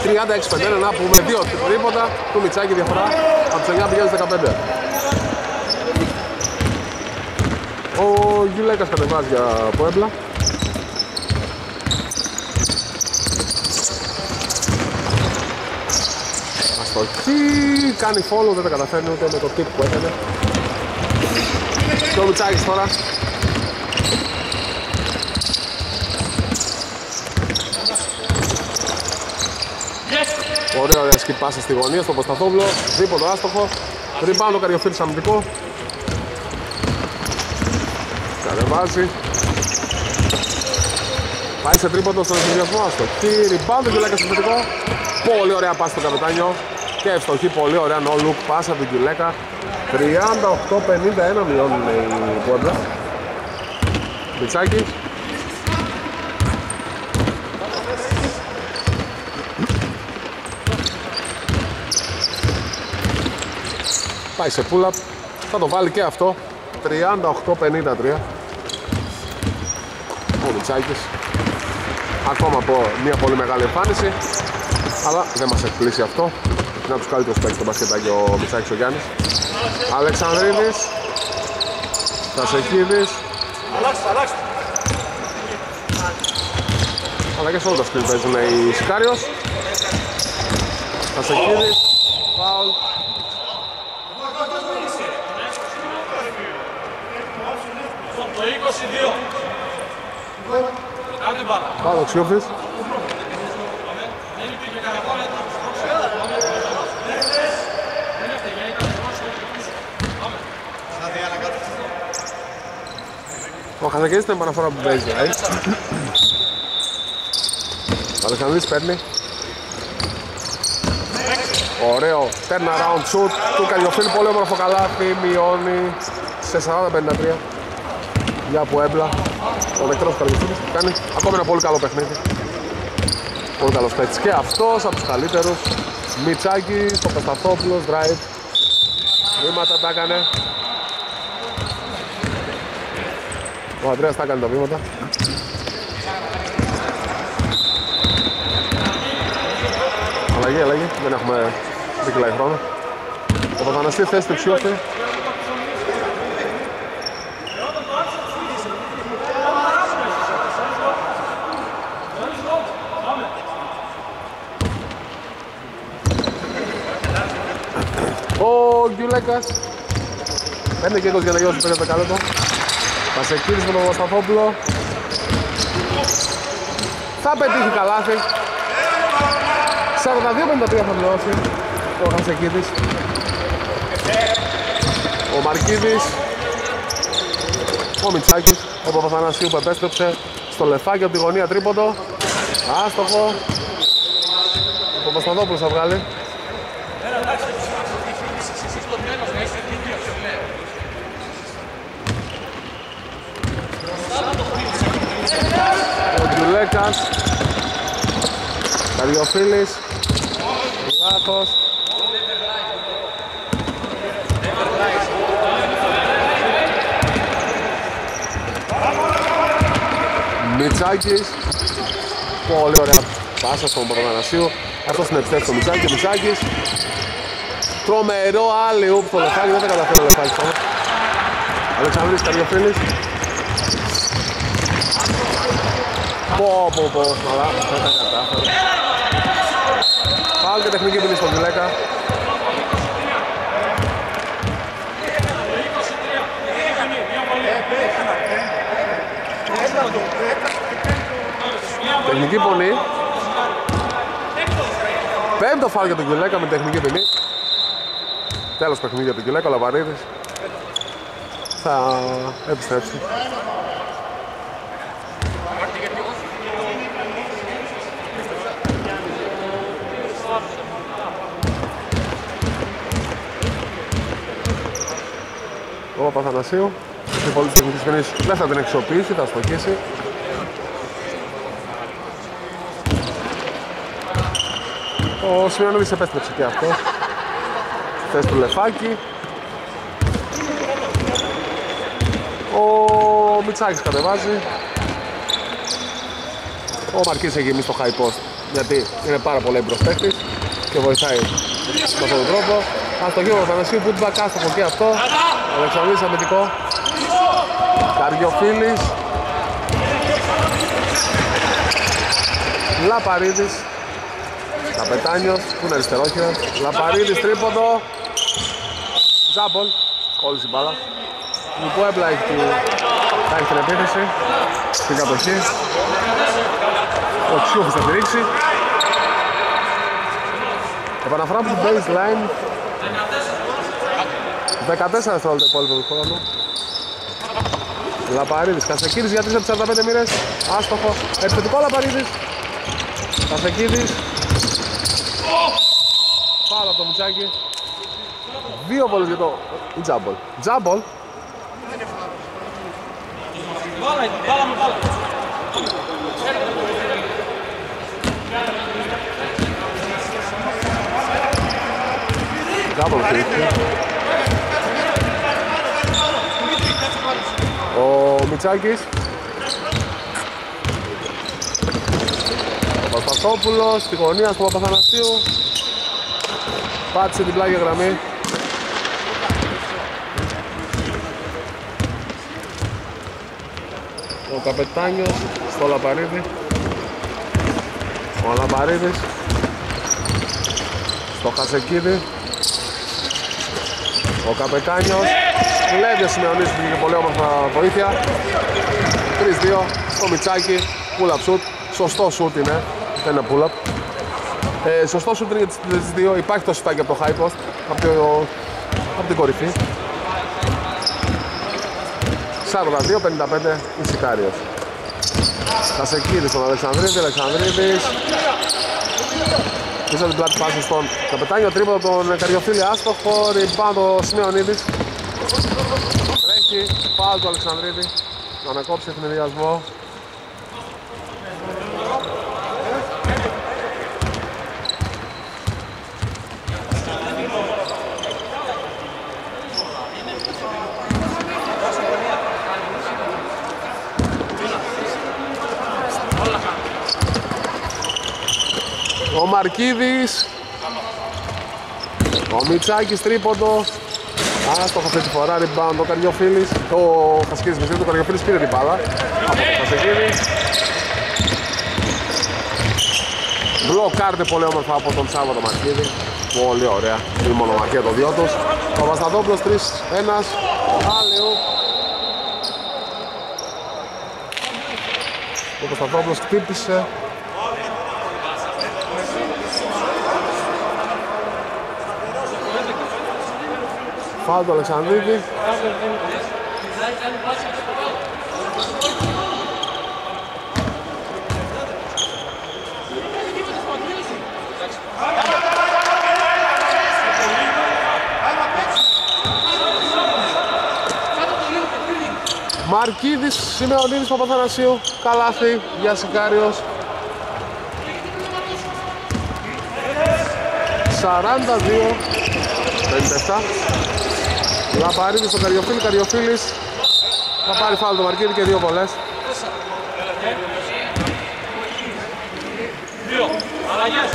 36-51 να πούμε δύο τρίποτα του Μιτσάκη διαφορά. Από τους 9 πηγαίνει 15 Ο Γιουλέκας κατεβάζει για Πόεμπλα Αστοχή, κάνει follow, δεν τα καταφέρνει ούτε με το tip που έκανε. Και ο Μιτσάκης τώρα. Ωραία, ωραία σκυπάσα στη γωνία, στο Ποσταθόβλο, δίποτο άστοχο. Ριμπάνω καριοφύρης αμυντικό. Κατεβάζει. Πάει σε τρίποντο στον ενθουσιασμό, αστοχή. Ριμπάνω και λέκα στο θετικό. Πολύ ωραία πάση στο καπετάνιο. Και ευστοχή, πολύ ωραία no look πάσα από την Κιουλέκα. 38-51 μειώνουν οι πόντρα. Μπιτσάκι. Πάει σε pull-up. Θα το βάλει και αυτό. 38-53. Ο Μιτσάκης. Ακόμα από μια πολύ μεγάλη εμφάνιση. Αλλά δεν μας εκπλήσει αυτό. Είναι από τους καλύτερους παίκτες στο μπασκετάκι ο Μιτσάκης ο Γιάννης. Αλεξανδρίδης. Τασεκίδης. Αλλάξτε, αλλάξτε. Αλλά και σε όλα τα σκριν παίζουν οι Σικάριος. Τασεκίδης. Φάουλ. Πάω Ξιόφης. Ο Χαζακίδης την επαναφορά που παίζει, ε. Ο Αλεξανδρής παίρνει. Ωραίο turn around shoot του Καλιοφίλ, πολύ όμορφο καλάθι, μειώνει σε 40-53 για που έμπλα ο νεκρός Καλιοφίλης κάνει ακόμα ένα πολύ καλό παιχνίδι. Πολύ καλός παίκτης. Και αυτός από τους καλύτερους. Μιτσάκης, ο Πασταθόπουλος, drive. Βήματα τα έκανε. Ο Αντρέας τα έκανε τα βήματα. Αλλαγή, αλλαγή, δεν έχουμε δίκλα χρόνο ο Παπαναστής θέση του Ξιώθη Γιουλέκας. Πέντε και 20 για να γιώσει το 5 δεκάλεπτο. Κασεκίδης με τον Μασταθόπουλο. Θα πετύχει καλάθι. 42-53 θα πληρώσει ο Κασεκίδης. Ο Μαρκίδης. Ο Μιτσάκης. Ο Παπαθανασίου που επέστρεψε στο λεφάκι από τη γωνία τρίποντο. Άστοχο. Ο Παπασταδόπουλος θα βγάλει. Ο Τζουλέκας. Καριοφίλης. Λάθος. Μιτσάκης. Πολύ ωραία πάσα στον Παπανανασίου. Αυτός είναι επιστρέφει στο Μιτσάκη. Μιτσάκης. Τρομερό άλλη ούπ το λεφάκι. Δεν θα καταφέρει ο λεφάκι τώρα. Αλεξανδρής Καριοφίλης. Πω πω πω. Αλλά δεν τα κατάφερε. Πάλι και τεχνική ποινή στον Κιλέκα. Τεχνική πονή. Πέμπτο φάουλ για τον Κιουλέκα με τεχνική ποινή. Τέλος παιχνίδι για τον Κιουλέκα, ο Λαβαρίδης. Θα επιστρέψει. Ο Παπαθανασίου. Η πολύ της τεχνικής ποινής δεν θα την εξοπλίσει, θα στοχίσει. Ο Σιμεωνίδης επέστρεψε και αυτός. Θέση του Λεφάκη. Ο Μιτσάκης κατεβάζει. Ο Μαρκής έχει γεμίσει το high post γιατί είναι πάρα πολύ έμπειρος παίκτης και βοηθάει με αυτόν τον τρόπο. Αν το γύρο Θανασίου που back άστοχο και αυτό. Αλεξανδρής αμυντικό. Καριοφίλης. Λαπαρίδης. Καπετάνιος, που είναι αριστερόχειρα. Λαπαρίδης τρίποντο. Τζάμπολ. Κόλλησε η μπάλα. Νικό έπλα έχει, θα έχει την επίθεση. Στην κατοχή. Ο Τσιούφης θα στηρίξει. Επαναφορά από την baseline. 14 δευτερόλεπτα υπόλοιπο του χρόνου. Λαπαρίδης, Κασεκίδης για 3 από τις 45 μοίρες. Άστοχο. Επιθετικό Λαπαρίδης. Κασεκίδης. Πάρα από το Μουτσάκι. Δύο βόλες για το Τζάμπολ. Τζάμπολ. Τζάμπολ κρύφτει. Ο Μιτσάκης. Ο Παπαθόπουλος στη γωνία του Παπαθανασίου. Πάτησε την πλάγια γραμμή. Ο Καπετάνιος στο Λαπαρίδη. Ο Λαπαρίδης στο Χασεκίδη. Ο Καπετάνιος Βλέπει ο Σιμεωνής που είχε πολύ όμορφα βοήθεια. 3-2 στο Μιτσάκι Pull-up shoot. Σωστό shoot είναι Δεν είναι pull-up. Ε, Σωστό shoot είναι για τις δύο. Υπάρχει το σουτάκι από το high post Από, το, από την κορυφή. 42-55 η Σικάριος Κασεκίδης στον Αλεξανδρίδης Αλεξανδρίδης Πίσω από την πλάτη πάση στον Καπετάνιο τρίποδο τον Καριοφίλη άστοχο Ριμπάν το Σιμεωνίδης Τρέχει, πάλι του Αλεξανδρίδη να ανακόψει τον ενδιασμό. Μαρκίδης Ο Μιτσάκης τρίποντο Άστοχο αυτή τη φορά, rebound ο Καριοφίλης Το Χασκίδης με το Καριοφίλης πήρε την μπάλα Από το Χασεκίδη Μπλοκάρτε πολύ όμορφα από τον Σάββατο Μαρκίδη Πολύ ωραία. Η μονομαχία των δυο τους. Παπασταθόπουλος 3-1. Άλεο. Ο Παπασταθόπουλος χτύπησε. Φάουλ του Αλεξανδρίδη. Μαρκίδης, Σιμεωνίδης Παπαθανασίου, Καλάθι, για Σικάριος. 42, 57. Λαπαρίδης στο Καριοφίλης, Καριοφίλης. Θα πάρει φάλο το Μαρκίδη και δύο βολές. Δύο, αλλαγές.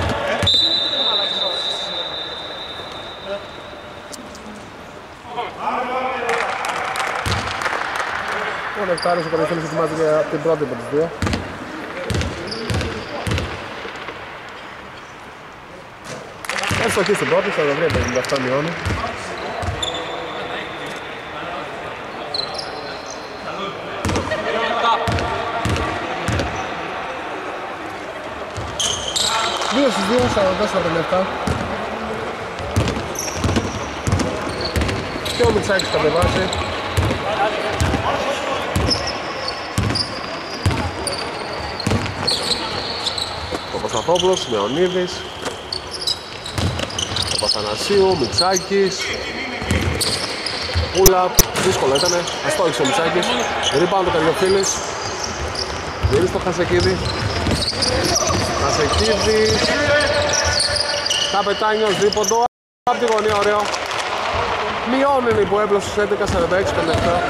Ο Νεκτάριος ο Καριοφίλης ετοιμάζεται για την πρώτη από τις δύο. Εύστοχη στην πρώτη, 43-57 μειώνει. Δύο στις δύο, 44-57. Και ο Μιτσάκης κατεβάζει. Ο Παπασταθόπουλος, Μεωνίδης. Ο Παθανασίου, Μιτσάκης. Πούλα, δύσκολο ήτανε. Αστόχησε ο Μιτσάκης. Rebound ο Καριοφίλης. Γυρίζει στο Χασεκίδη. Χασεκίδης. Καπετάνιος δίποντο. Απ' τη γωνία ωραίο. Μειώνει που έπλωσε στους 11-46-57.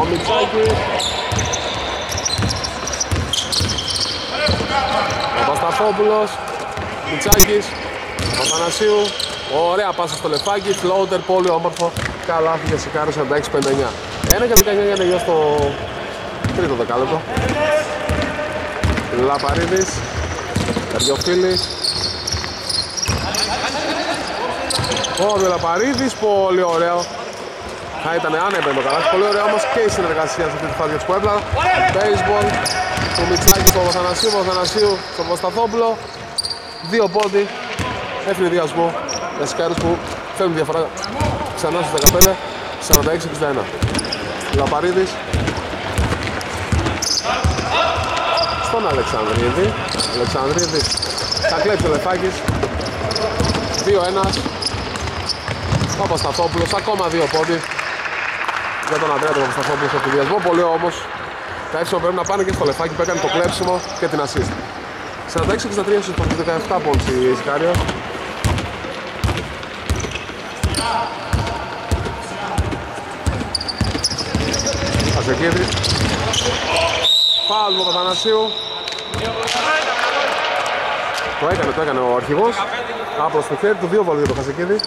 Ο Μιτσάκης. Ο Πασταφόπουλος. Μιτσάκης. Ο Παπανασίου. Ωραία πάσα στο λεφάκι. Floater, πολύ όμορφο. Καλά για Σικάρο 46-59. 1 και 19 για να τελειώσει το τρίτο δεκάλεπτο. Λαπαρίδης. Καρδιοφίλης. Ο Λαπαρίδης, πολύ ωραίο. Θα ήταν άνεπεν το καλά. Πολύ ωραίο όμως και η συνεργασία σε αυτή τη φάση της Πουέμπλα. Baseball. Το Μιτσάκη στο Βαθανασίου, Βαθανασίου στο Βοσταθόπουλο. Δύο πόντι. Έφυγε διασμό για σκάρους που φέρνουν διαφορά ξανά στους 15. 46-61. Λαπαρίδης. Στον Αλεξανδρίδη. Αλεξανδρίδης θα κλέψει ο Λεφάκης. 2-1. Παπασταθόπουλος, ακόμα δύο πόντι για τον Αντρέα τον Παπασταθόπουλο στο διασμό. Πολύ όμως τα εύσημα πρέπει να πάνε και στο Λεφάκι που έκανε το κλέψιμο και την assist. 46-63 στους 17 πόντς η Ισκάριο. Χασεκίδης. Φάουλ του Παπανασίου. Το έκανε, το έκανε ο αρχηγός. Άπλος στο χέρι του, δύο βολή για το Χασεκίδη.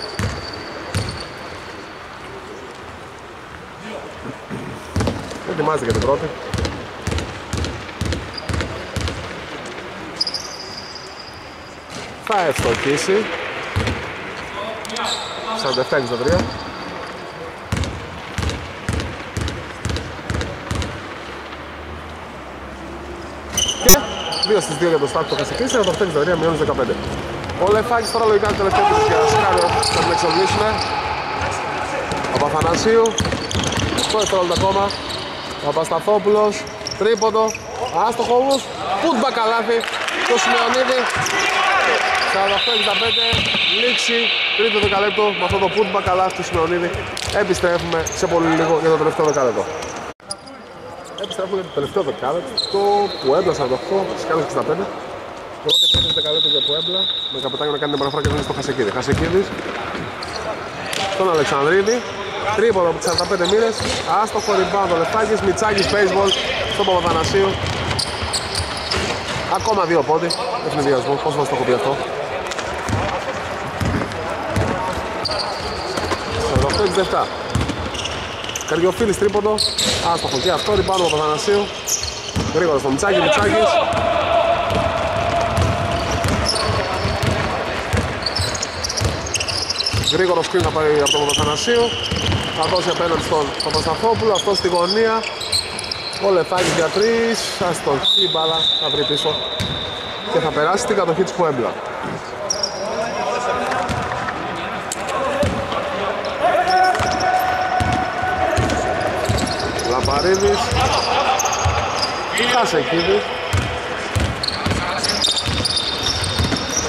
Ετοιμάζεται για την πρώτη. Θα ευστοχίσει. 47-63. 2 στις 2 για το start το Χασικής, 48-63 μειώνεις 15. Ο Λεφάκης τώρα λογικά είναι τελευταίο της για Σκάριο, θα την εξοργήσουμε. Ο Παθανασίου, 8 δευτερόλεπτα ακόμα. Ο Παπασταθόπουλος, τρίποντο, άστοχο όμως, πούτμπα καλάθι, το Σιμεωνίδη. 48-65, λήξη, τρίτο δεκαλέπτο με αυτό το πούτμπα καλάθι του Σιμεωνίδη. Επιστρέφουμε σε πολύ λίγο για το τελευταίο δεκαλέπτο. Επιστρέφουμε για το τελευταίο δεκάλεπτο που έμπλασαν το 8, σκάλες 65. Πρώτη επίθεση δεκαλέπτο για Πουέμπλα, με καπετάνιο να κάνει την παραφορά και δίνει στο Χασεκίδη. Χασεκίδης, στον Αλεξανδρίδη, τρίποδο από τις 45 μοίρες, άστοχο rebound ο Λεφτάκης, Μιτσάκης, baseball, στον Παπαθανασίου. Ακόμα δύο πόντι, ευνηδιασμό, πώς μας το έχω πει αυτό. 48-67. Καριοφίλης τρίποντο, άστοχο και αυτό, ριμπάνω από Θανασίου. Γρήγορα στο Μιτσάκη, Μιτσάκης. Γρήγορο σκριν θα πάρει από τον Παπαθανασίου. Θα δώσει απέναντι στον Παπασταθόπουλο, αυτό στη γωνία. Ο Λεφάκης για τρεις, τον μπάλα, θα βρει πίσω και θα περάσει την κατοχή της Πουέμπλα. Λαπαρίδης. Κασεκίδης.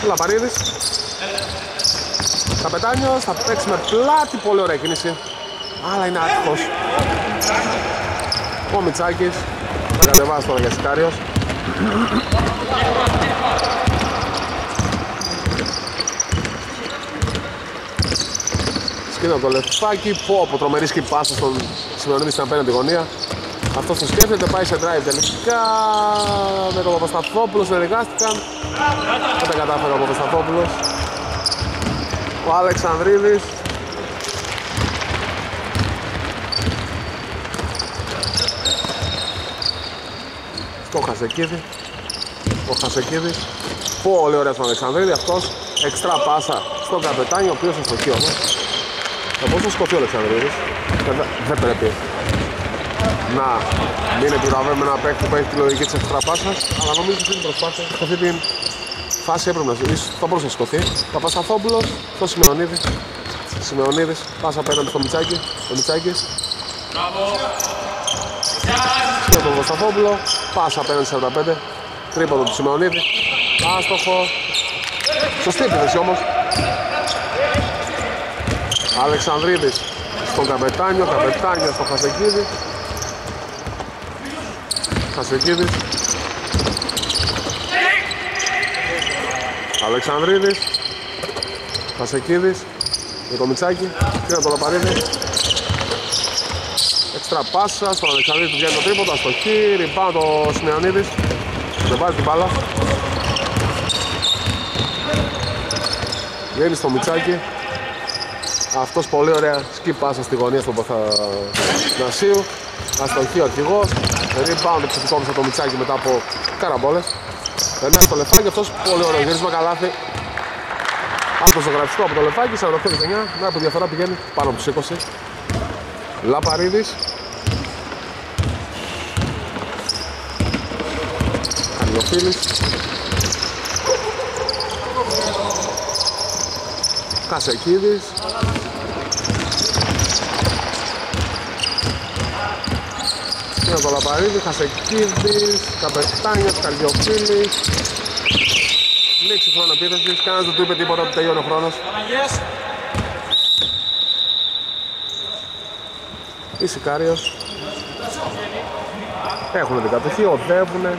Λαπαρίδης. Καπετάνιος θα παίξει με πλάτη, πολύ ωραία κίνηση. Αλλά είναι άτυχος. Ο Μιτσάκης θα κατεβάσει τώρα για Σικάριος. Σκύνα το λεφτάκι, πω από τρομερή σκυπάσα στον Σημερινή στην απέναντι γωνία. Αυτός το σκέφτεται, πάει σε drive τελικά. Με τον Παπασταθόπουλο συνεργάστηκαν. Δεν τα κατάφερε ο Παπασταθόπουλος. Ο Αλεξανδρίδης. Στο Χασεκίδης. Ο Χασεκίδης. Πολύ ωραία στον Αλεξανδρίδη. Αυτός εξτρά πάσα στον καπετάνι, ο οποίος αστοχεί όμως. Θα μπορούσε να σκοτεί ο Αλεξανδρίδης. Δεν πρέπει να μην επιβραβεύουμε ένα παίκτη που έχει τη λογική της εξτραπάσας αλλά νομίζω ότι την προσπάθεια σε αυτή την φάση έπρεπε να ζήσει θα μπορούσε να σκοθεί Παπασταθόπουλος στο Σιμεωνίδης. Σιμεωνίδης πάσα απέναντι στο Μιτσάκι ο Μιτσάκης στο τον Παπασταθόπουλο πάσα απέναντι στο 45 τρίποδο του Σιμεωνίδη. Άστοχο. Σωστή επίθεση όμως. Αλεξανδρίδης στον Καπετάνιο, Καπετάνιο στο Χασεκίδη Χασεκίδης. Αλεξανδρίδης. Χασεκίδης. Με το Μιτσάκι και το Λαπαρίδη Έξτρα πάσα στον Αλεξανδρίδη του βγαίνει το τρίποντα στο χ, ριμπάω το Σιμεωνίδης. Δεν βάζει την μπάλα. Βγαίνει στο Μιτσάκι αυτός πολύ ωραία σκυπάσα στη γωνία στον Παθανασίου Αστοχή ο αρχηγός Rebound επιθετικό από το Μιτσάκι μετά από καραμπόλες. Περνάει στο λεφάκι αυτός πολύ ωραίο γύρισμα καλάθι Αυτός το γραφιστό από το λεφάκι 48-19 Με από διαφορά πηγαίνει πάνω από τους 20 Λαπαρίδης. Καριοφίλης Κασεκίδης Είναι το Λαπαρίδη, Χασεκίδης, Καπετάνιος, Καρδιοφίλης. Λήξη χρόνο επίθεσης, κανένας δεν του είπε τίποτα ότι τελειώνει ο χρόνος. Η Σικάριος. Έχουν την κατοχή, οδεύουνε.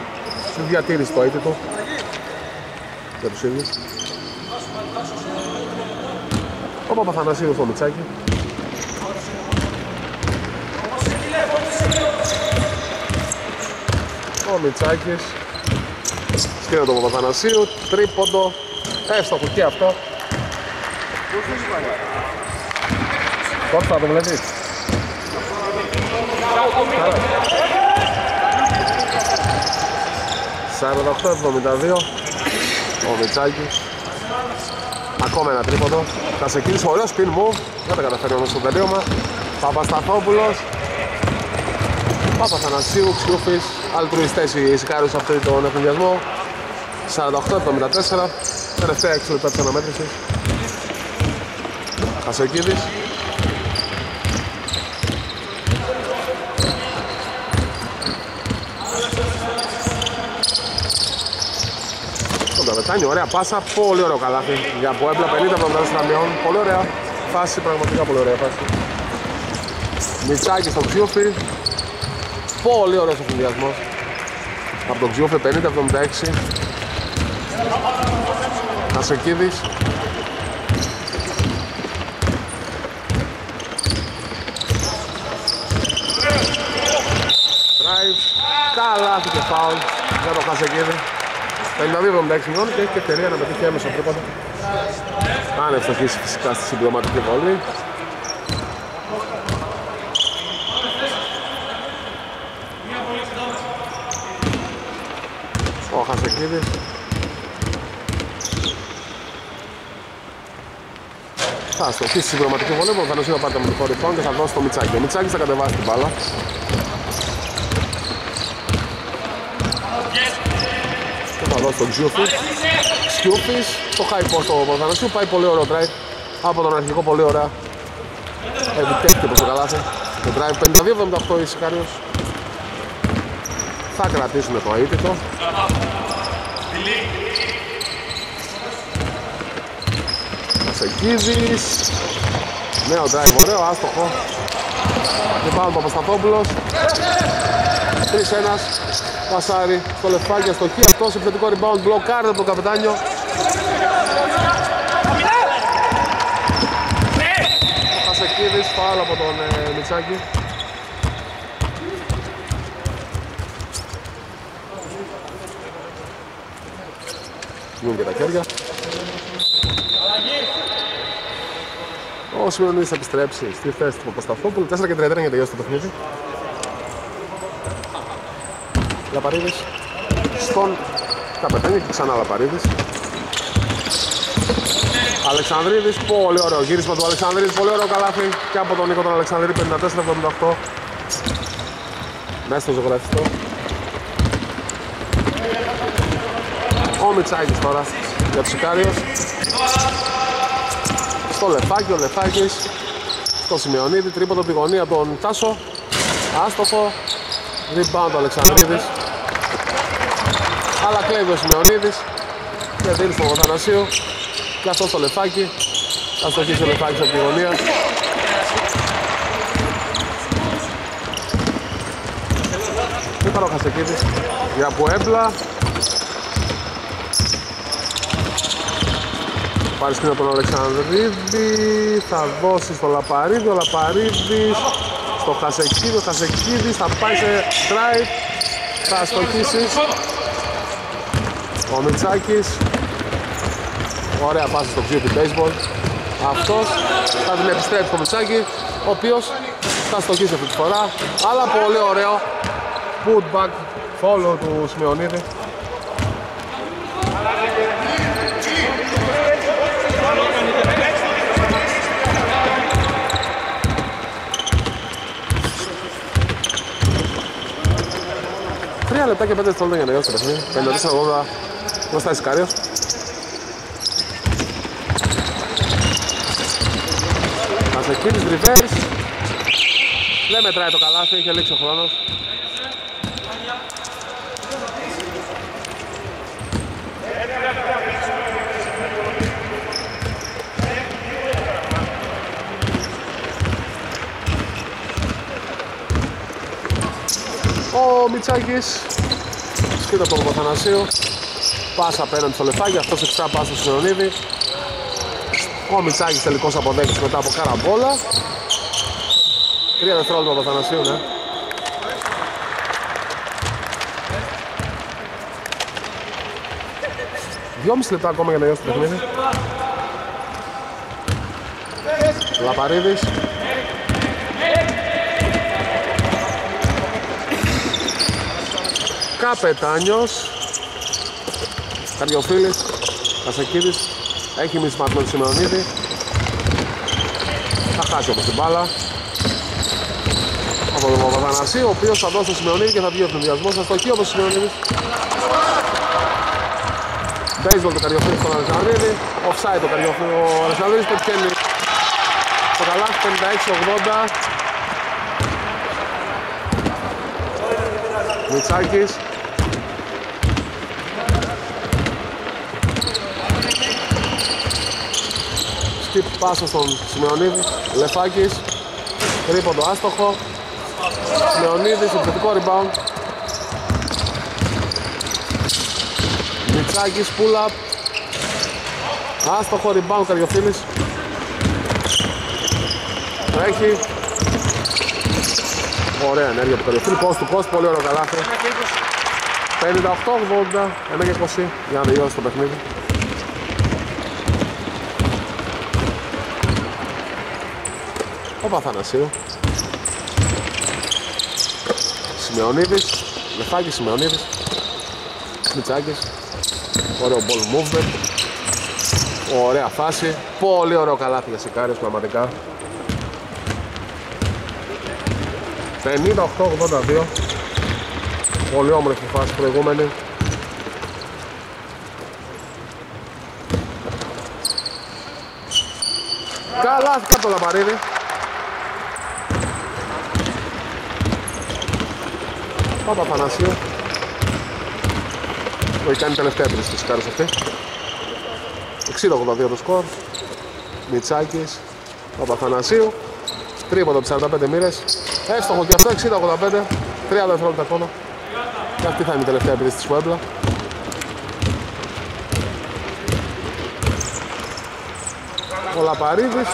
Στη διατήρηση το αίτητο Για τους ίδιους. Ο Παπαθανασίου στο Μιτσάκι ο Μιτσάκης σκύνω τον Παπαθανασίου τρίποντο. Έστοχο και αυτό. Πότε θα το βλέπεις. 48-72 ο Μιτσάκης ακόμα ένα τρίποντο. Θα σε κίνησε ωραίο spin move. Δεν τα καταφέρει όμως στο τελείωμα. Παπασταθόπουλος. Παπαθανασίου, Ξιούφης αλτρουιστές οι Σικάρους σε αυτόν τον εφημιασμό 48-74 τελευταία 6 λεπτά της αναμέτρησης. Χασεκίδης Τον Καβετάνη, ωραία πάσα, πολύ ωραίο καλάθι για Ποέμπλα 50-74 μειών, πολύ ωραία φάση, πραγματικά πολύ ωραία φάση. Μιτσάκη στον Ξιούφη Πολύ ωραίος ο συνδυασμός. Από τον Ξιόφε 50-76 Νασεκίδης Drive. Καλά και φάουλ για τον Χασεκίδη. 52-76 μειών και έχει και ευκαιρία να πετύχει έμεσα τρίποντα. Αν ευστοχίσει φυσικά στη συμπληρωματική βολή ο Χασεκίδης Θα στοχίσει συμπληρωματική βολή, ο Θανοσίου θα πάρει το μυθικό ρηπών και θα δώσει το Μιτσάκι. Ο Μιτσάκης θα κατεβάσει την μπάλα. Και θα δώσει τον Ξιούφι. Ξιούφις, το high post του Παπαθανασίου, πάει πολύ ωραίο drive από τον αρχικό πολύ ωραία. Επιτέχει προς το καλάθι. Το drive 52-78 η Σικάριος. Θα κρατήσουν το αίτητο. Κασεκίδης Νέο drive ωραίο, άστοχο. Και πάνω ο Παπασταθόπουλος 3-1 Πασάρι στο λεφτάκι στο χείο αυτός επιθετικό rebound. Μπλοκάρεται από τον καπετάνιο. Κασεκίδης φάουλ από τον ε, Μιτσάκη Βγουν και τα χέρια Ο Σιμεωνίδης θα επιστρέψεις στη θέση του Παπασταθόπουλου. 4 και 31 για τελειώσει το παιχνίδι. Λαπαρίδης στον καπετάνιο και ξανά Λαπαρίδης. Αλεξανδρίδης, πολύ ωραίο γύρισμα του Αλεξανδρίδης, πολύ ωραίο καλάθι και από τον Νίκο τον Αλεξανδρίδη 54-78 μέσα στο ζωγραφιστό Ο Μιτσάκης τώρα για τους Ικάριος στο Λεφάκι, ο Λεφάκης στο Σημειονίδη, τρίποτο από τη γωνία τον Τάσο. Άστοχο rebound ο Αλεξανδρίδης. Αλλά κλέβει ο Σημειονίδης και δίνει στον Αθανασίου και αυτό στο Λεφάκι. Θα στοχίσει ο Λεφάκης από τη γωνία. Είπα ο Χασεκίδης για Πουέμπλα πάρεις σκριν από τον Αλεξανδρίδη θα δώσεις στο Λαπαρίδη ο Λαπαρίδης στο Χασεκίδη ο Χασεκίδης θα πάει σε drive θα στοχίσεις. Ο Μιτσάκης ωραία πάσα στο ψήφι baseball. Αυτός θα την επιστρέψει στο Μιτσάκη ο οποίος θα στοχίσει αυτή τη φορά. Αλλά πολύ ωραίο putback follow του Σμιονίδη Τρία λεπτά και πέντε δευτερόλεπτα για να τελειώσει το παιχνίδι. 54-80 μπροστά Ισκάριος. Μαζεκίνης reverse. Δεν μετράει το καλάθι, είχε λήξει ο χρόνος. Ο Μιτσάκης σκύτω από τον Παθανασίου πάσα απέναντι στο λεφτάκι, αυτός εξτρά πάσα στο Ιωνίδη ο Μιτσάκης τελικός αποδέκτης μετά από καραμπόλα. Τρία δευτερόλεπτα από Παθανασίου, ναι. Δυόμιση λεπτά ακόμα για να λιώσει το παιχνίδι. Λαπαρίδης Καπετάνιος. Καριοφίλης Κασακίδης Έχει μισματμένο του Σιμεωνίδη. Θα χάσει όπως την μπάλα. Από τον Παπαδανασί Ο οποίος θα δώσει το Σιμεωνίδη και θα βγει ο ευθυνδιασμός Θα στοχεί όπως ο Σιμεωνίδης. Baseball το Καριοφίλης στον Αλεξανδρίδη. Offside το Καριοφίλης Ο Αλεξανδρίδης πετυχαίνει το καλάθι 56-80 Μιτσάκης skip πάσα στον Σιμεωνίδη, Λεφάκης, τρίποντο άστοχο, Σιμεωνίδης, επιθετικό rebound, Μιτσάκης, pull up, άστοχο rebound Καριοφίλης, τρέχει, ωραία ενέργεια του Καριοφίλη, post του post, πολύ ωραίο καλάθι, 58-80, 1 και 20 για να τελειώσει το παιχνίδι. Ο Παθανασίου Σημεωνίδης Λεφάκης Σημεωνίδης Μιτσάκης ωραίο ball movement Ωραία φάση. Πολύ ωραίο καλάθι για Σικάριος πραγματικά. 58-82. Πολύ όμορφη φάση προηγούμενη. Καλάθι κάτω το λαπαρίδι. Παπαθανασίου. Το έχει κάνει τελευταία επίθεση της Σικάριος αυτή. 60-82 το σκορ. Μιτσάκης, Παπαθανασίου. Τρίποδο από 45 μοίρες. Έστοχο και αυτό 60-85. 30 δευτερόλεπτα ακόμα. Και αυτή θα είναι η τελευταία επίθεση της Φουέμπλα. Ο Λαπαρίδης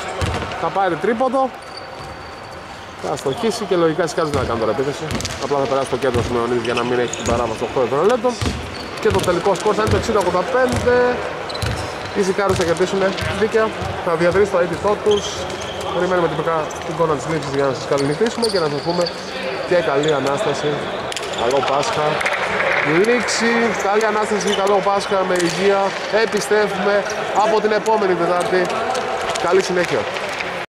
θα πάρει τρίποδο. Θα στοχίσει και λογικά σκάζει να κάνει τώρα επίθεση. Απλά θα περάσει το κέντρο του Μεωνίδη για να μην έχει την παράβαση των 8 δευτερολέπτων. Και το τελικό σκορ θα είναι το 60-85. Οι Ζικάρους θα κερδίσουν δίκαια. Θα διατηρήσει το αίτητό τους. Περιμένουμε τυπικά την εικόνα της λήψης για να σας καληνυχτήσουμε και να σας πούμε και καλή Ανάσταση. Καλό Πάσχα. Λήξη, καλή Ανάσταση και καλό Πάσχα με υγεία. Επιστρέφουμε από την επόμενη Τετάρτη. Καλή συνέχεια.